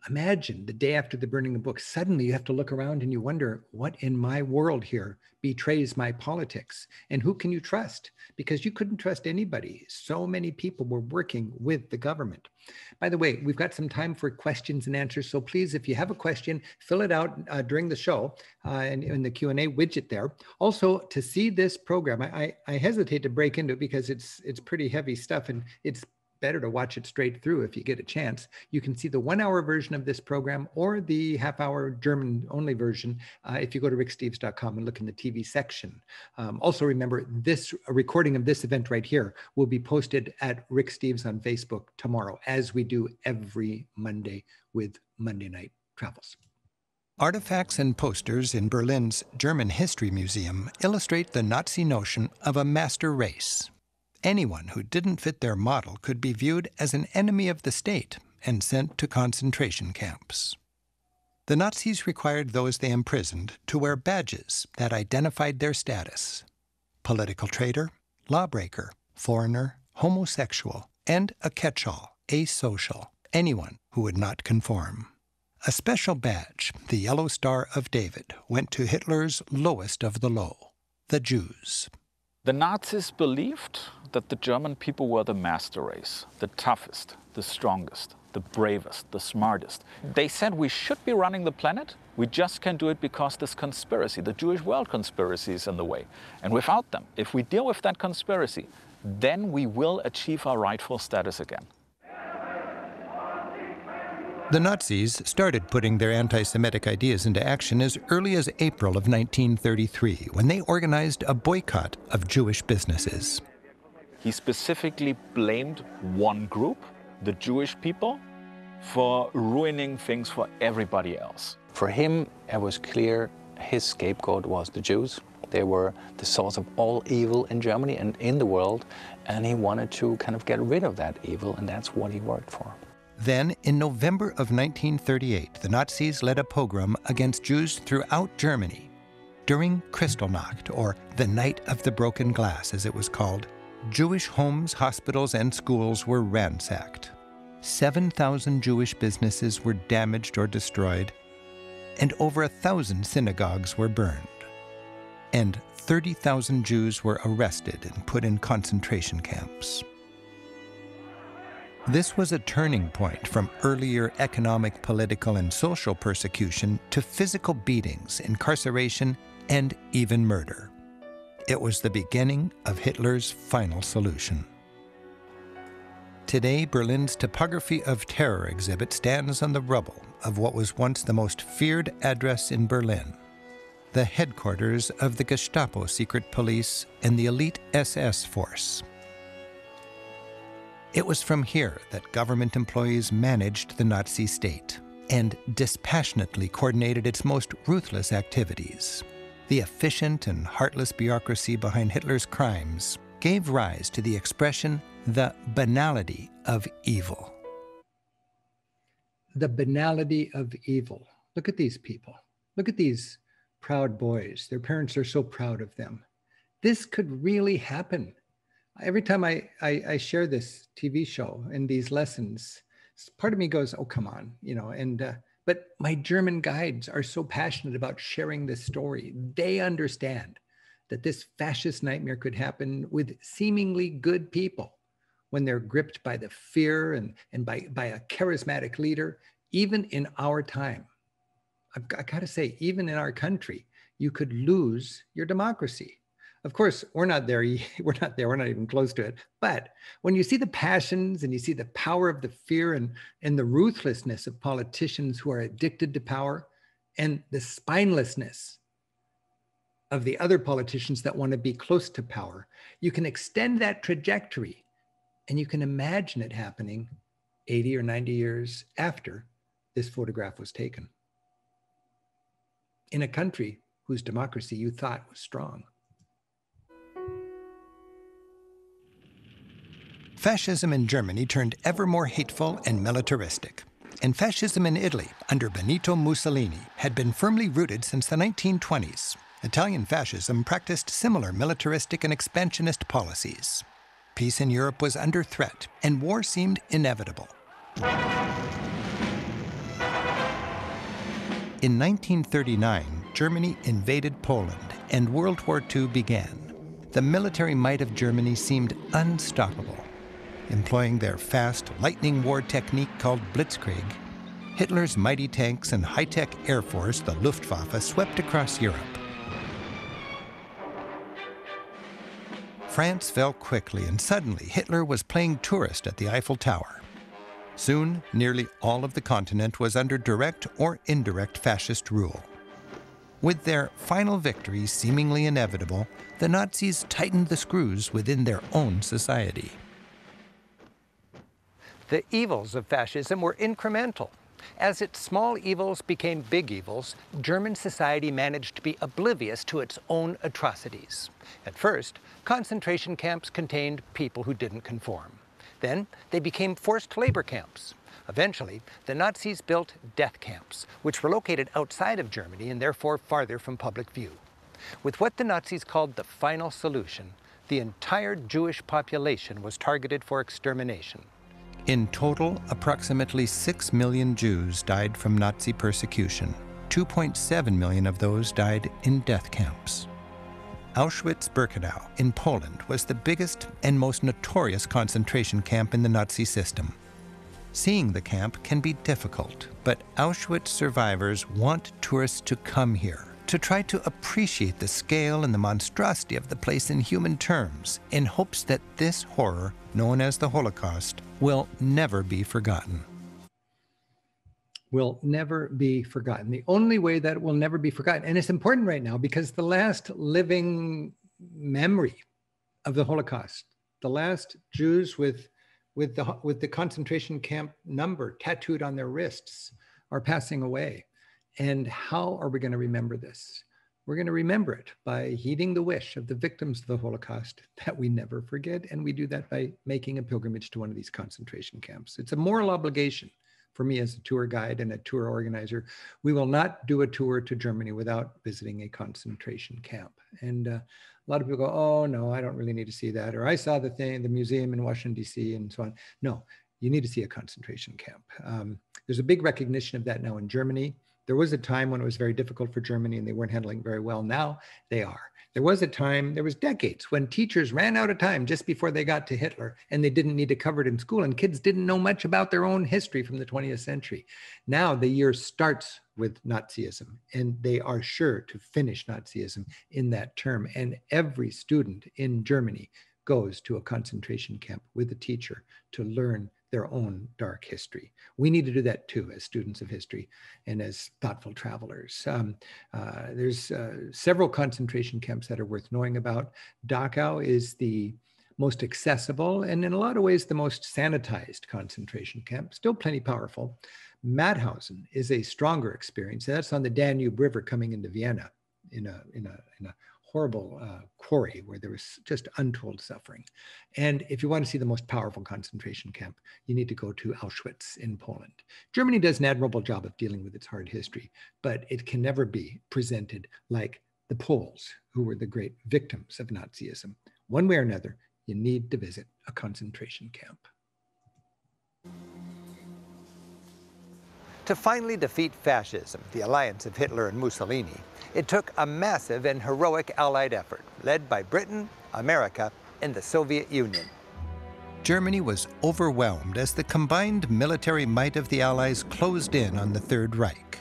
Imagine the day after the burning of books, suddenly you have to look around and you wonder, what in my world here betrays my politics? And who can you trust? Because you couldn't trust anybody. So many people were working with the government. By the way, we've got some time for questions and answers. So please, if you have a question, fill it out uh, during the show uh, and in the Q&A widget there. Also, to see this program, I, I hesitate to break into it because it's, it's pretty heavy stuff and it's better to watch it straight through if you get a chance. You can see the one hour version of this program or the half hour German only version uh, if you go to ricksteves.com and look in the TV section. Um, also, remember this recording of this event right here will be posted at Rick Steves on Facebook tomorrow, as we do every Monday with Monday Night Travels. Artifacts and posters in Berlin's German History Museum illustrate the Nazi notion of a master race Anyone who didn't fit their model could be viewed as an enemy of the state and sent to concentration camps. The Nazis required those they imprisoned to wear badges that identified their status political traitor, lawbreaker, foreigner, homosexual, and a catch all, asocial, anyone who would not conform. A special badge, the Yellow Star of David, went to Hitler's lowest of the low, the Jews. The Nazis believed that the German people were the master race, the toughest, the strongest, the bravest, the smartest. Hmm. They said we should be running the planet. We just can't do it because this conspiracy, the Jewish world conspiracy, is in the way. And without them, if we deal with that conspiracy, then we will achieve our rightful status again. The Nazis started putting their anti Semitic ideas into action as early as April of 1933, when they organized a boycott of Jewish businesses. He specifically blamed one group, the Jewish people, for ruining things for everybody else. For him, it was clear his scapegoat was the Jews. They were the source of all evil in Germany and in the world, and he wanted to kind of get rid of that evil, and that's what he worked for. Then, in November of 1938, the Nazis led a pogrom against Jews throughout Germany. During Kristallnacht, or the Night of the Broken Glass as it was called, Jewish homes, hospitals, and schools were ransacked. 7,000 Jewish businesses were damaged or destroyed, and over a thousand synagogues were burned. And 30,000 Jews were arrested and put in concentration camps. This was a turning point from earlier economic, political, and social persecution to physical beatings, incarceration, and even murder. It was the beginning of Hitler's final solution. Today, Berlin's Topography of Terror exhibit stands on the rubble of what was once the most feared address in Berlin, the headquarters of the Gestapo secret police and the elite SS force. It was from here that government employees managed the Nazi state and dispassionately coordinated its most ruthless activities. The efficient and heartless bureaucracy behind Hitler's crimes gave rise to the expression the banality of evil. The banality of evil. Look at these people. Look at these proud boys. Their parents are so proud of them. This could really happen. Every time I, I, I share this TV show and these lessons, part of me goes, "Oh, come on," you know. And uh, but my German guides are so passionate about sharing this story. They understand that this fascist nightmare could happen with seemingly good people when they're gripped by the fear and, and by, by a charismatic leader, even in our time. I've, got to say, even in our country, you could lose your democracy. Of course, we're not there. We're not there. We're not even close to it. But when you see the passions and you see the power of the fear and, and the ruthlessness of politicians who are addicted to power and the spinelessness of the other politicians that want to be close to power, you can extend that trajectory and you can imagine it happening 80 or 90 years after this photograph was taken in a country whose democracy you thought was strong. Fascism in Germany turned ever more hateful and militaristic. And fascism in Italy, under Benito Mussolini, had been firmly rooted since the 1920s. Italian fascism practiced similar militaristic and expansionist policies. Peace in Europe was under threat, and war seemed inevitable. In 1939, Germany invaded Poland, and World War II began. The military might of Germany seemed unstoppable. Employing their fast, lightning war technique called Blitzkrieg, Hitler's mighty tanks and high tech air force, the Luftwaffe, swept across Europe. France fell quickly, and suddenly Hitler was playing tourist at the Eiffel Tower. Soon, nearly all of the continent was under direct or indirect fascist rule. With their final victory seemingly inevitable, the Nazis tightened the screws within their own society. The evils of fascism were incremental. As its small evils became big evils, German society managed to be oblivious to its own atrocities. At first, concentration camps contained people who didn't conform. Then they became forced labor camps. Eventually, the Nazis built death camps, which were located outside of Germany and therefore farther from public view. With what the Nazis called the final solution, the entire Jewish population was targeted for extermination. In total, approximately 6 million Jews died from Nazi persecution. 2.7 million of those died in death camps. Auschwitz Birkenau in Poland was the biggest and most notorious concentration camp in the Nazi system. Seeing the camp can be difficult, but Auschwitz survivors want tourists to come here to try to appreciate the scale and the monstrosity of the place in human terms, in hopes that this horror, known as the Holocaust, will never be forgotten. Will never be forgotten. The only way that it will never be forgotten, and it's important right now because the last living memory of the Holocaust, the last Jews with with the with the concentration camp number tattooed on their wrists are passing away. And how are we going to remember this? We're going to remember it by heeding the wish of the victims of the Holocaust that we never forget. And we do that by making a pilgrimage to one of these concentration camps. It's a moral obligation for me as a tour guide and a tour organizer. We will not do a tour to Germany without visiting a concentration camp. And uh, a lot of people go, oh, no, I don't really need to see that. Or I saw the thing, the museum in Washington, D.C., and so on. No, you need to see a concentration camp. Um, there's a big recognition of that now in Germany. There was a time when it was very difficult for Germany and they weren't handling very well. Now they are. There was a time, there was decades when teachers ran out of time just before they got to Hitler and they didn't need to cover it in school and kids didn't know much about their own history from the 20th century. Now the year starts with Nazism and they are sure to finish Nazism in that term. And every student in Germany goes to a concentration camp with a teacher to learn their own dark history. We need to do that too as students of history and as thoughtful travelers. Um, uh, there's uh, several concentration camps that are worth knowing about. Dachau is the most accessible and in a lot of ways the most sanitized concentration camp, still plenty powerful. Mauthausen is a stronger experience. That's on the Danube River coming into Vienna in a, in a, in a horrible uh, quarry where there was just untold suffering. And if you want to see the most powerful concentration camp, you need to go to Auschwitz in Poland. Germany does an admirable job of dealing with its hard history, but it can never be presented like the Poles, who were the great victims of Nazism. One way or another, you need to visit a concentration camp. To finally defeat fascism, the alliance of Hitler and Mussolini, it took a massive and heroic Allied effort led by Britain, America, and the Soviet Union. Germany was overwhelmed as the combined military might of the Allies closed in on the Third Reich.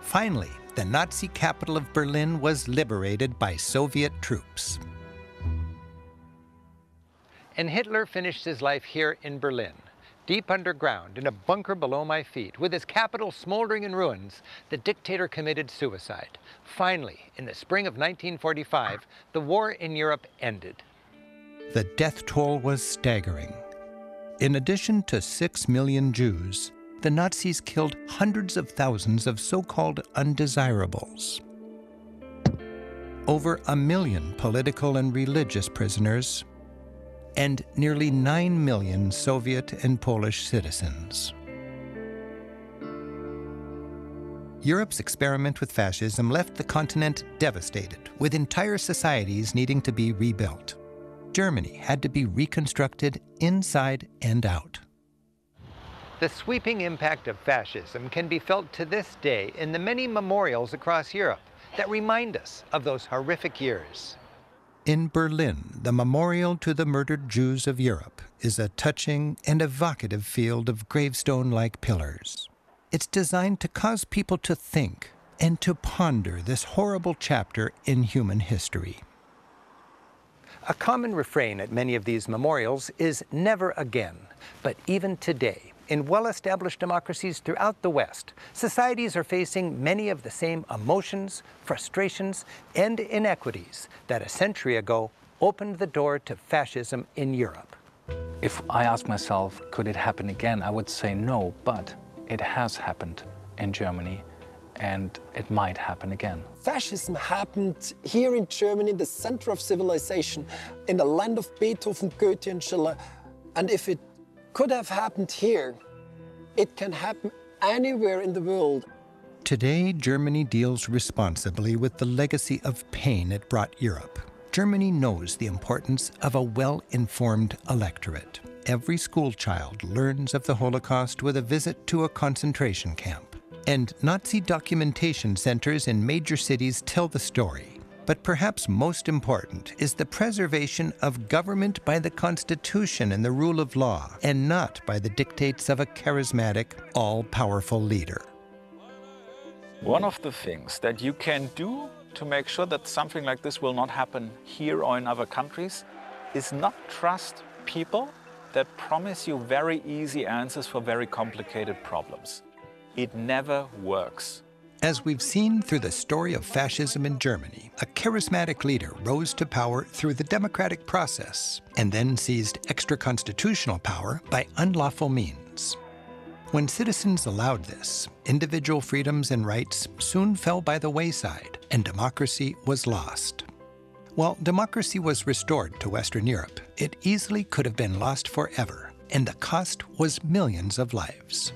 Finally, the Nazi capital of Berlin was liberated by Soviet troops. And Hitler finished his life here in Berlin, Deep underground, in a bunker below my feet, with his capital smoldering in ruins, the dictator committed suicide. Finally, in the spring of 1945, the war in Europe ended. The death toll was staggering. In addition to six million Jews, the Nazis killed hundreds of thousands of so called undesirables. Over a million political and religious prisoners and nearly 9 million Soviet and Polish citizens. Europe's experiment with fascism left the continent devastated, with entire societies needing to be rebuilt. Germany had to be reconstructed inside and out. The sweeping impact of fascism can be felt to this day in the many memorials across Europe that remind us of those horrific years. In Berlin, the memorial to the murdered Jews of Europe is a touching and evocative field of gravestone like pillars. It's designed to cause people to think and to ponder this horrible chapter in human history. A common refrain at many of these memorials is never again. But even today, in well established democracies throughout the West, societies are facing many of the same emotions, frustrations, and inequities that a century ago opened the door to fascism in Europe. If I ask myself, could it happen again, I would say no, but it has happened in Germany and it might happen again. Fascism happened here in Germany, the center of civilization, in the land of Beethoven, Goethe, and Schiller. And if it could have happened here, it can happen anywhere in the world. Today, Germany deals responsibly with the legacy of pain it brought Europe. Germany knows the importance of a well informed electorate. Every schoolchild learns of the Holocaust with a visit to a concentration camp. And Nazi documentation centers in major cities tell the story. But perhaps most important is the preservation of government by the Constitution and the rule of law, and not by the dictates of a charismatic, all powerful leader. One of the things that you can do to make sure that something like this will not happen here or in other countries is not trust people that promise you very easy answers for very complicated problems. It never works. As we've seen through the story of fascism in Germany, a charismatic leader rose to power through the democratic process and then seized extra constitutional power by unlawful means. When citizens allowed this, individual freedoms and rights soon fell by the wayside and democracy was lost. While democracy was restored to Western Europe, it easily could have been lost forever, and the cost was millions of lives.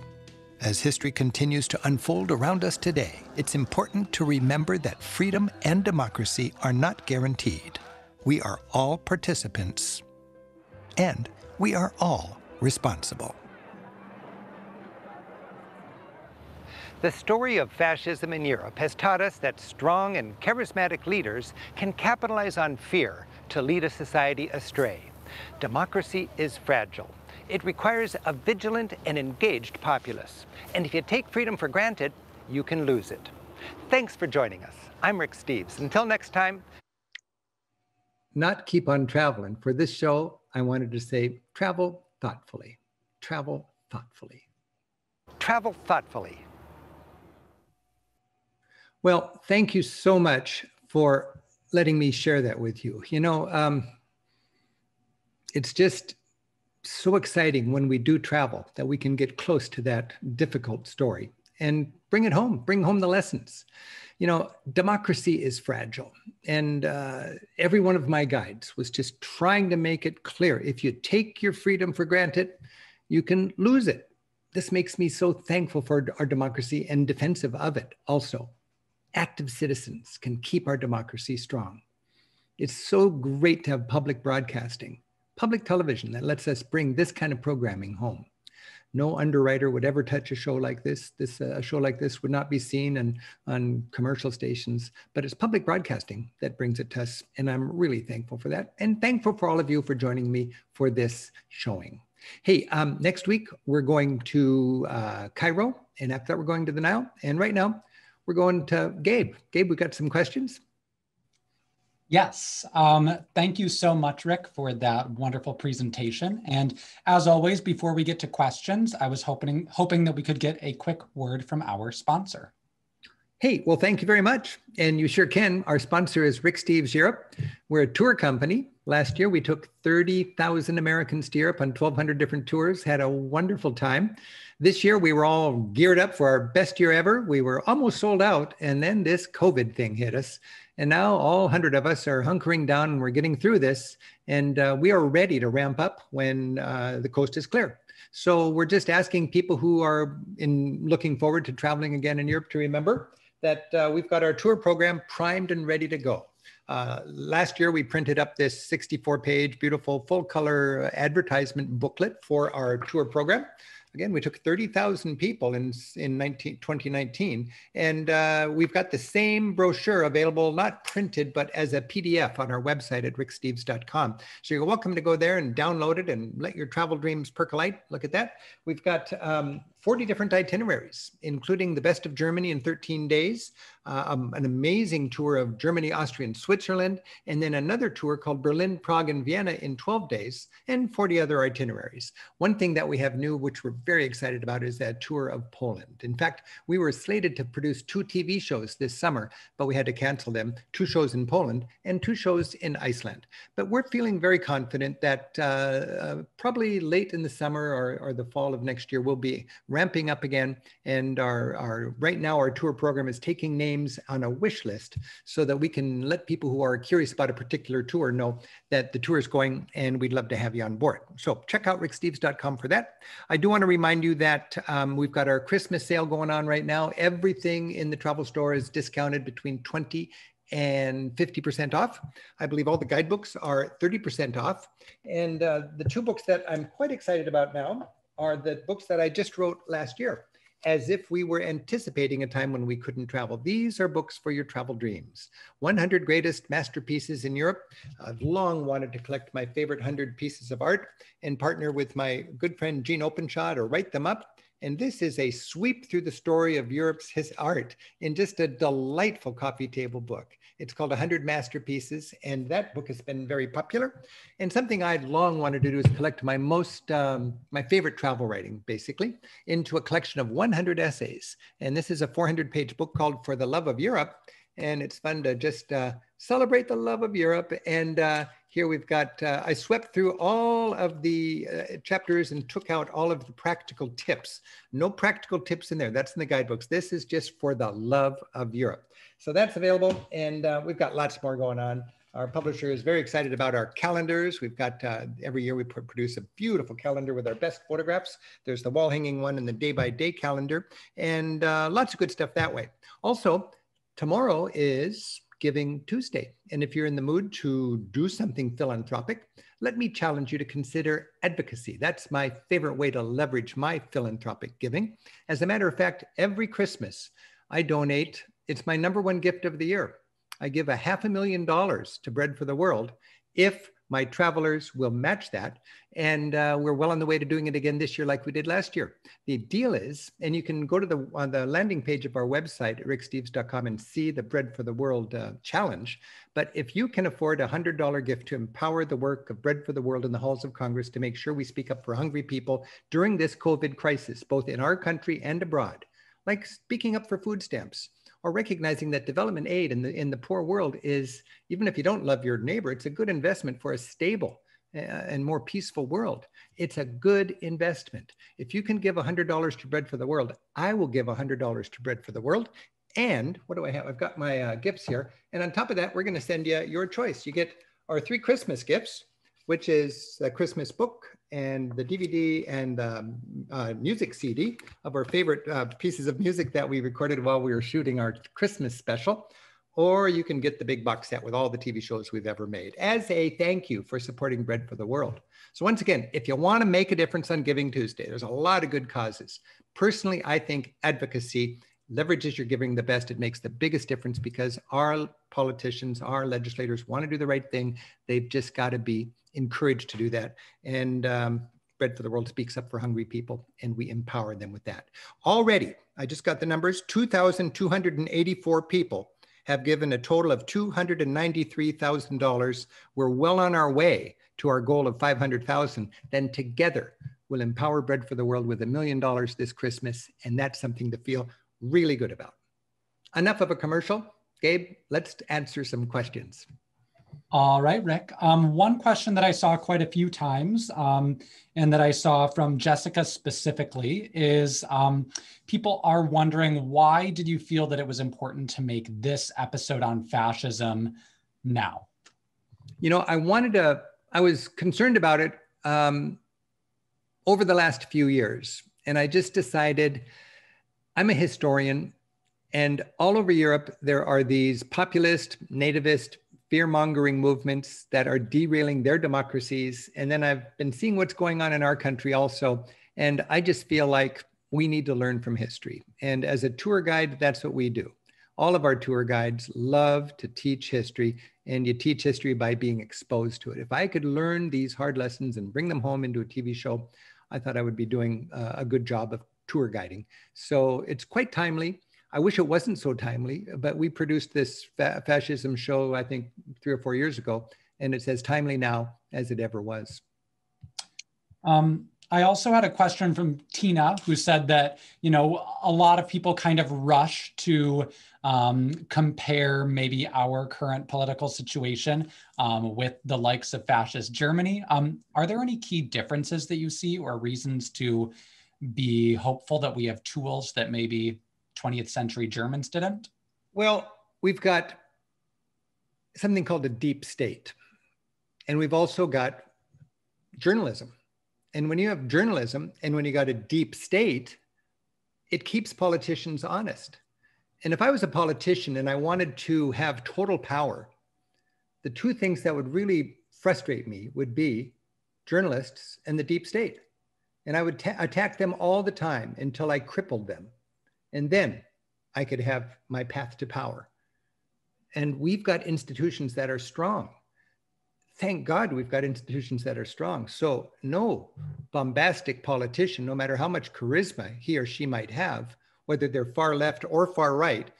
As history continues to unfold around us today, it's important to remember that freedom and democracy are not guaranteed. We are all participants, and we are all responsible. The story of fascism in Europe has taught us that strong and charismatic leaders can capitalize on fear to lead a society astray. Democracy is fragile. It requires a vigilant and engaged populace. And if you take freedom for granted, you can lose it. Thanks for joining us. I'm Rick Steves. Until next time. Not keep on traveling. For this show, I wanted to say travel thoughtfully. Travel thoughtfully. Travel thoughtfully. Well, thank you so much for letting me share that with you. You know, um, it's just so exciting when we do travel that we can get close to that difficult story and bring it home, bring home the lessons. You know, democracy is fragile. And uh, every one of my guides was just trying to make it clear if you take your freedom for granted, you can lose it. This makes me so thankful for our democracy and defensive of it also. Active citizens can keep our democracy strong. It's so great to have public broadcasting, public television that lets us bring this kind of programming home. No underwriter would ever touch a show like this. This uh, a show like this would not be seen on, on commercial stations, but it's public broadcasting that brings it to us. And I'm really thankful for that. And thankful for all of you for joining me for this showing. Hey, um, next week we're going to uh, Cairo, and after that we're going to the Nile. And right now we're going to Gabe. Gabe, we've got some questions. Yes. Um, thank you so much, Rick, for that wonderful presentation. And as always, before we get to questions, I was hoping, hoping that we could get a quick word from our sponsor. Hey, well, thank you very much. And you sure can. Our sponsor is Rick Steves Europe. We're a tour company. Last year, we took 30,000 Americans to Europe on 1,200 different tours, had a wonderful time. This year, we were all geared up for our best year ever. We were almost sold out, and then this COVID thing hit us. And now all 100 of us are hunkering down and we're getting through this. And uh, we are ready to ramp up when uh, the coast is clear. So we're just asking people who are in looking forward to traveling again in Europe to remember that uh, we've got our tour program primed and ready to go. Uh, last year, we printed up this 64 page, beautiful full color advertisement booklet for our tour program again, we took 30,000 people in, in 19, 2019, and uh, we've got the same brochure available, not printed, but as a PDF on our website at ricksteves.com. So you're welcome to go there and download it and let your travel dreams percolate. Look at that. We've got um, 40 different itineraries, including the best of Germany in 13 days, uh, um, an amazing tour of Germany, Austria, and Switzerland, and then another tour called Berlin, Prague, and Vienna in 12 days, and 40 other itineraries. One thing that we have new, which we're very excited about, is that tour of Poland. In fact, we were slated to produce two TV shows this summer, but we had to cancel them two shows in Poland and two shows in Iceland. But we're feeling very confident that uh, uh, probably late in the summer or, or the fall of next year, we'll be ramping up again. And our, our right now, our tour program is taking names on a wish list so that we can let people who are curious about a particular tour know that the tour is going and we'd love to have you on board. So check out ricksteves.com for that. I do want to remind you that um, we've got our Christmas sale going on right now. Everything in the travel store is discounted between 20 and 50% off. I believe all the guidebooks are 30% off. And uh, the two books that I'm quite excited about now are the books that I just wrote last year, as if we were anticipating a time when we couldn't travel. These are books for your travel dreams. 100 Greatest Masterpieces in Europe. I've long wanted to collect my favorite 100 pieces of art and partner with my good friend Gene Openshaw to write them up. And this is a sweep through the story of Europe's his art in just a delightful coffee table book. It's called 100 Masterpieces, and that book has been very popular. And something I'd long wanted to do is collect my most, um, my favorite travel writing, basically, into a collection of 100 essays. And this is a 400 page book called For the Love of Europe. And it's fun to just uh, celebrate the love of Europe. And uh, here we've got, uh, I swept through all of the uh, chapters and took out all of the practical tips. No practical tips in there. That's in the guidebooks. This is just for the love of Europe. So that's available, and uh, we've got lots more going on. Our publisher is very excited about our calendars. We've got uh, every year we produce a beautiful calendar with our best photographs. There's the wall hanging one and the day by day calendar, and uh, lots of good stuff that way. Also, tomorrow is Giving Tuesday. And if you're in the mood to do something philanthropic, let me challenge you to consider advocacy. That's my favorite way to leverage my philanthropic giving. As a matter of fact, every Christmas, I donate it's my number one gift of the year. I give a half a million dollars to Bread for the World if my travelers will match that. And uh, we're well on the way to doing it again this year, like we did last year. The deal is, and you can go to the on the landing page of our website, ricksteves.com, and see the Bread for the World uh, challenge. But if you can afford a hundred dollar gift to empower the work of Bread for the World in the halls of Congress to make sure we speak up for hungry people during this COVID crisis, both in our country and abroad, like speaking up for food stamps or recognizing that development aid in the in the poor world is even if you don't love your neighbor, it's a good investment for a stable and more peaceful world. It's a good investment. If you can give $100 to Bread for the World, I will give $100 to Bread for the World. And what do I have? I've got my uh, gifts here. And on top of that, we're going to send you your choice. You get our three Christmas gifts, which is the Christmas book and the DVD and the uh, music CD of our favorite uh, pieces of music that we recorded while we were shooting our Christmas special or you can get the big box set with all the TV shows we've ever made as a thank you for supporting Bread for the World. So, once again, if you want to make a difference on Giving Tuesday, there's a lot of good causes. Personally, I think advocacy leverages your giving the best. It makes the biggest difference because our politicians, our legislators want to do the right thing. They've just got to be encouraged to do that. And um, Bread for the World speaks up for hungry people, and we empower them with that. Already, I just got the numbers 2,284 people have given a total of $293,000. We're well on our way to our goal of 500,000. Then together we'll empower Bread for the World with a million dollars this Christmas. And that's something to feel really good about. Enough of a commercial. Gabe, let's answer some questions. All right, Rick. Um, one question that I saw quite a few times um, and that I saw from Jessica specifically is um, people are wondering why did you feel that it was important to make this episode on fascism now? You know, I wanted to, I was concerned about it um, over the last few years. And I just decided I'm a historian. And all over Europe, there are these populist, nativist, fear mongering movements that are derailing their democracies. And then I've been seeing what's going on in our country also. And I just feel like we need to learn from history. And as a tour guide, that's what we do. All of our tour guides love to teach history, and you teach history by being exposed to it. If I could learn these hard lessons and bring them home into a TV show, I thought I would be doing uh, a good job of tour guiding. So it's quite timely. I wish it wasn't so timely, but we produced this fa- fascism show, I think, three or four years ago, and it's as timely now as it ever was. Um, I also had a question from Tina, who said that you know a lot of people kind of rush to um, compare maybe our current political situation um, with the likes of fascist Germany. Um, are there any key differences that you see, or reasons to be hopeful that we have tools that maybe 20th century Germans didn't? Well, we've got something called a deep state. And we've also got journalism. And when you have journalism and when you got a deep state, it keeps politicians honest. And if I was a politician and I wanted to have total power, the two things that would really frustrate me would be journalists and the deep state. And I would ta- attack them all the time until I crippled them. And then I could have my path to power. And we've got institutions that are strong. Thank God we've got institutions that are strong. So, no bombastic politician, no matter how much charisma he or she might have, whether they're far left or far right,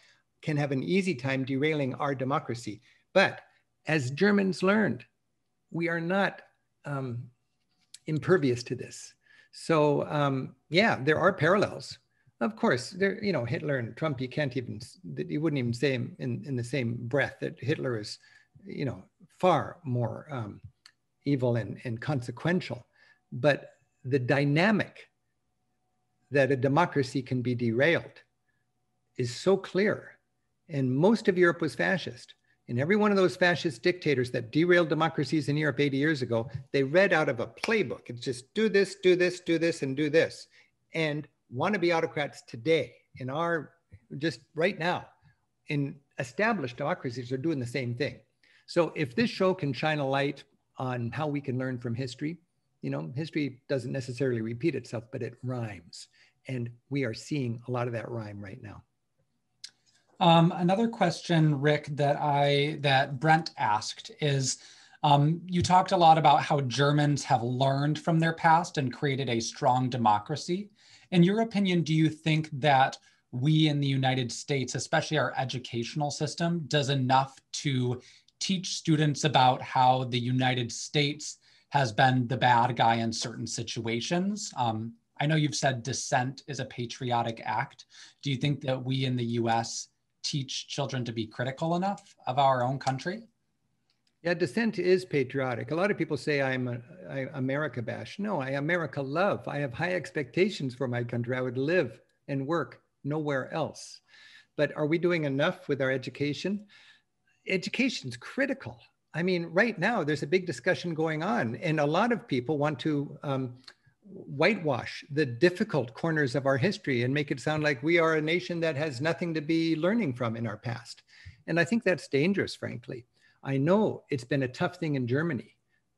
can have an easy time derailing our democracy. But as Germans learned, we are not um, impervious to this. So, um, yeah, there are parallels. Of course, there, you know, Hitler and Trump, you can't even, you wouldn't even say in, in the same breath that Hitler is, you know, far more um, evil and, and consequential. But the dynamic that a democracy can be derailed is so clear. And most of Europe was fascist. And every one of those fascist dictators that derailed democracies in Europe 80 years ago, they read out of a playbook. It's just do this, do this, do this, and do this. And wannabe autocrats today in our just right now in established democracies are doing the same thing. So if this show can shine a light on how we can learn from history, you know, history doesn't necessarily repeat itself, but it rhymes. And we are seeing a lot of that rhyme right now. Um, another question, Rick, that I that Brent asked is, um, you talked a lot about how Germans have learned from their past and created a strong democracy. In your opinion, do you think that we in the United States, especially our educational system, does enough to teach students about how the United States has been the bad guy in certain situations? Um, I know you've said dissent is a patriotic act. Do you think that we in the US teach children to be critical enough of our own country? Yeah, dissent is patriotic. A lot of people say I'm a, I, America bash. No, I America love. I have high expectations for my country. I would live and work nowhere else. But are we doing enough with our education? Education is critical. I mean, right now there's a big discussion going on, and a lot of people want to um, whitewash the difficult corners of our history and make it sound like we are a nation that has nothing to be learning from in our past. And I think that's dangerous, frankly. I know it's been a tough thing in Germany.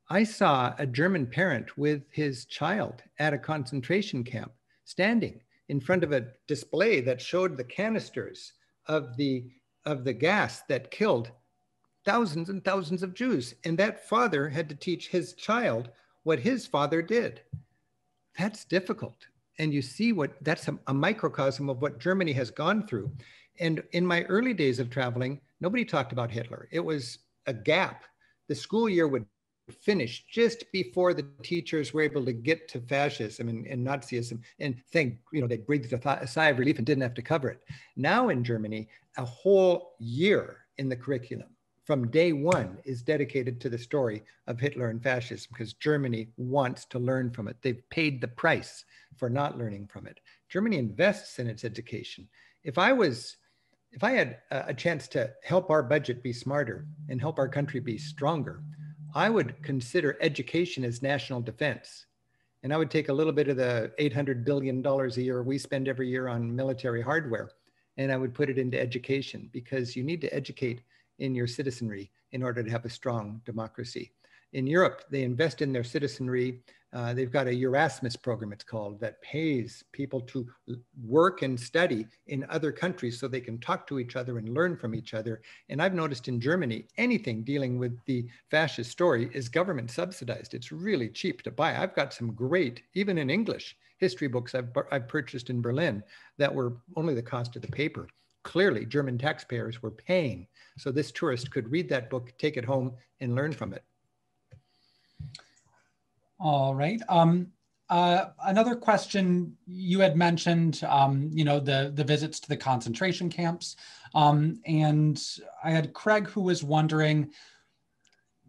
I saw a German parent with his child at a concentration camp standing in front of a display that showed the canisters of the of the gas that killed thousands and thousands of Jews. And that father had to teach his child what his father did. That's difficult. And you see what that's a, a microcosm of what Germany has gone through. And in my early days of traveling, nobody talked about Hitler. It was a gap. The school year would finish just before the teachers were able to get to fascism and, and Nazism and think, you know, they breathed a, th- a sigh of relief and didn't have to cover it. Now in Germany, a whole year in the curriculum from day one is dedicated to the story of Hitler and fascism because Germany wants to learn from it. They've paid the price for not learning from it. Germany invests in its education. If I was if I had a chance to help our budget be smarter and help our country be stronger, I would consider education as national defense. And I would take a little bit of the $800 billion a year we spend every year on military hardware, and I would put it into education because you need to educate in your citizenry in order to have a strong democracy. In Europe, they invest in their citizenry uh, they've got a Erasmus program, it's called, that pays people to work and study in other countries so they can talk to each other and learn from each other. And I've noticed in Germany, anything dealing with the fascist story is government subsidized. It's really cheap to buy. I've got some great, even in English, history books I've, I've purchased in Berlin that were only the cost of the paper. Clearly, German taxpayers were paying. So this tourist could read that book, take it home, and learn from it. All right. Um, uh, another question you had mentioned, um, you know, the the visits to the concentration camps, um, and I had Craig who was wondering,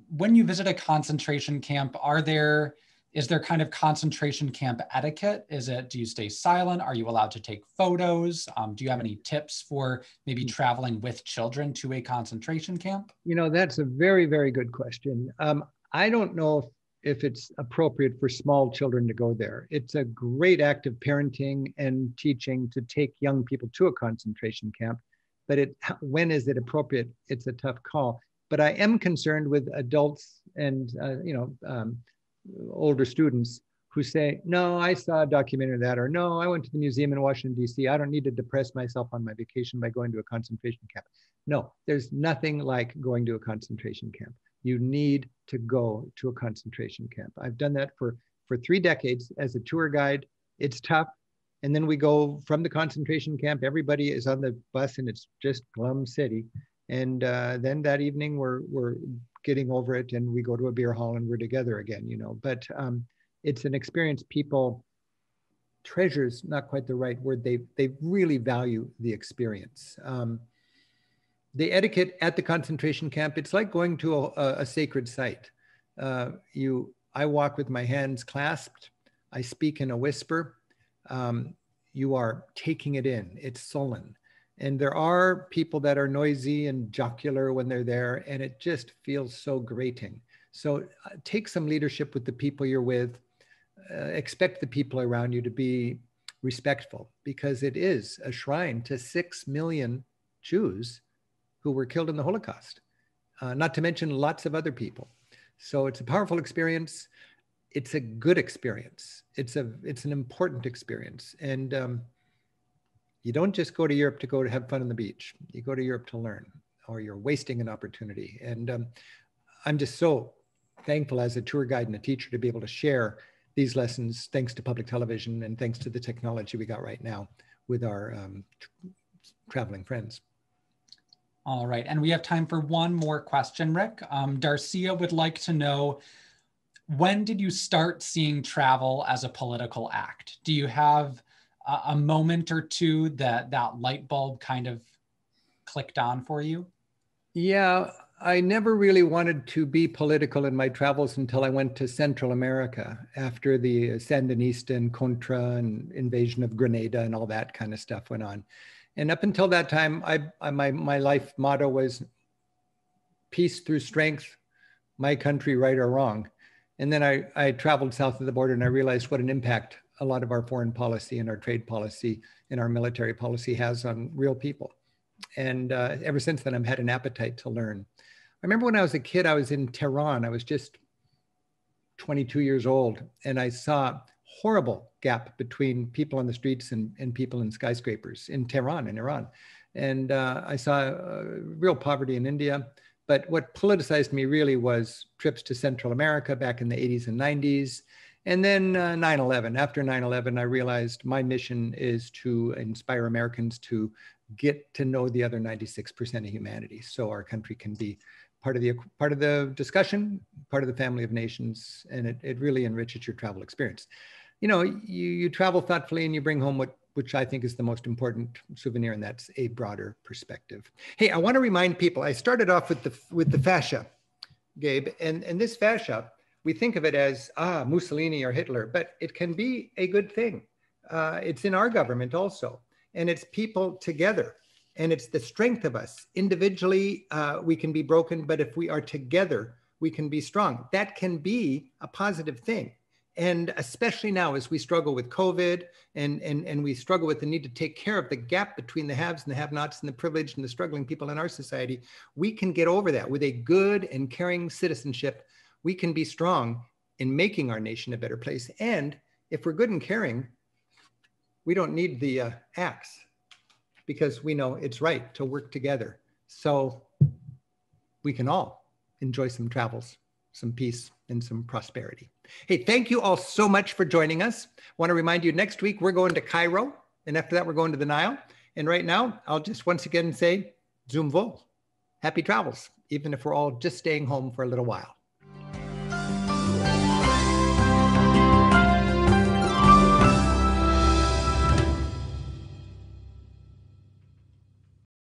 when you visit a concentration camp, are there is there kind of concentration camp etiquette? Is it do you stay silent? Are you allowed to take photos? Um, do you have any tips for maybe hmm. traveling with children to a concentration camp? You know, that's a very very good question. Um, I don't know if if it's appropriate for small children to go there. It's a great act of parenting and teaching to take young people to a concentration camp, but it when is it appropriate? It's a tough call. But I am concerned with adults and uh, you know um, older students who say, "No, I saw a documentary of that," or "No, I went to the museum in Washington D.C. I don't need to depress myself on my vacation by going to a concentration camp." No, there's nothing like going to a concentration camp you need to go to a concentration camp. I've done that for, for three decades as a tour guide. It's tough. And then we go from the concentration camp, everybody is on the bus and it's just glum city. And uh, then that evening we're, we're getting over it and we go to a beer hall and we're together again, you know, but um, it's an experience people treasures not quite the right word. They, they really value the experience. Um, the etiquette at the concentration camp, it's like going to a, a sacred site. Uh, you, I walk with my hands clasped. I speak in a whisper. Um, you are taking it in. It's sullen. And there are people that are noisy and jocular when they're there, and it just feels so grating. So uh, take some leadership with the people you're with. Uh, expect the people around you to be respectful because it is a shrine to six million Jews who were killed in the Holocaust, uh, not to mention lots of other people. So it's a powerful experience. It's a good experience. It's a it's an important experience, and um, you don't just go to Europe to go to have fun on the beach. You go to Europe to learn, or you're wasting an opportunity. And um, I'm just so thankful as a tour guide and a teacher to be able to share these lessons, thanks to public television and thanks to the technology we got right now with our um, traveling friends. All right, and we have time for one more question, Rick. Um, Darcia would like to know, when did you start seeing travel as a political act? Do you have a, a moment or two that that light bulb kind of clicked on for you? Yeah, I never really wanted to be political in my travels until I went to Central America after the Sandinista and Contra and invasion of Grenada and all that kind of stuff went on. And up until that time, I, I my my life motto was peace through strength, my country, right or wrong. And then I, I traveled south of the border and I realized what an impact a lot of our foreign policy and our trade policy and our military policy has on real people. And uh, ever since then, I've had an appetite to learn. I remember when I was a kid, I was in Tehran. I was just 22 years old, and I saw horrible gap between people on the streets and, and people in skyscrapers in Tehran, in Iran. And uh, I saw uh, real poverty in India. But what politicized me really was trips to Central America back in the 80s and 90s. And then uh, 9 11. After 9 11, I realized my mission is to inspire Americans to get to know the other 96% of humanity so our country can be part of the part of the discussion, part of the family of nations, and it, it really enriches your travel experience. You know, you, you travel thoughtfully and you bring home what which I think is the most important souvenir, and that's a broader perspective. Hey, I want to remind people. I started off with the with the fasces, Gabe, and and this fasces, we think of it as ah Mussolini or Hitler, but it can be a good thing. Uh, it's in our government also, and it's people together and it's the strength of us individually uh, we can be broken but if we are together we can be strong that can be a positive thing and especially now as we struggle with covid and, and, and we struggle with the need to take care of the gap between the haves and the have nots and the privileged and the struggling people in our society we can get over that with a good and caring citizenship. We can be strong in making our nation a better place. And if we're good and caring we don't need the uh, axe because we know it's right to work together. So we can all enjoy some travels, some peace, and some prosperity. Hey, thank you all so much for joining us. Want to remind you next week we're going to Cairo, and after that, we're going to the Nile. And right now, I'll just once again say, Zum Wohl. Happy travels, even if we're all just staying home for a little while.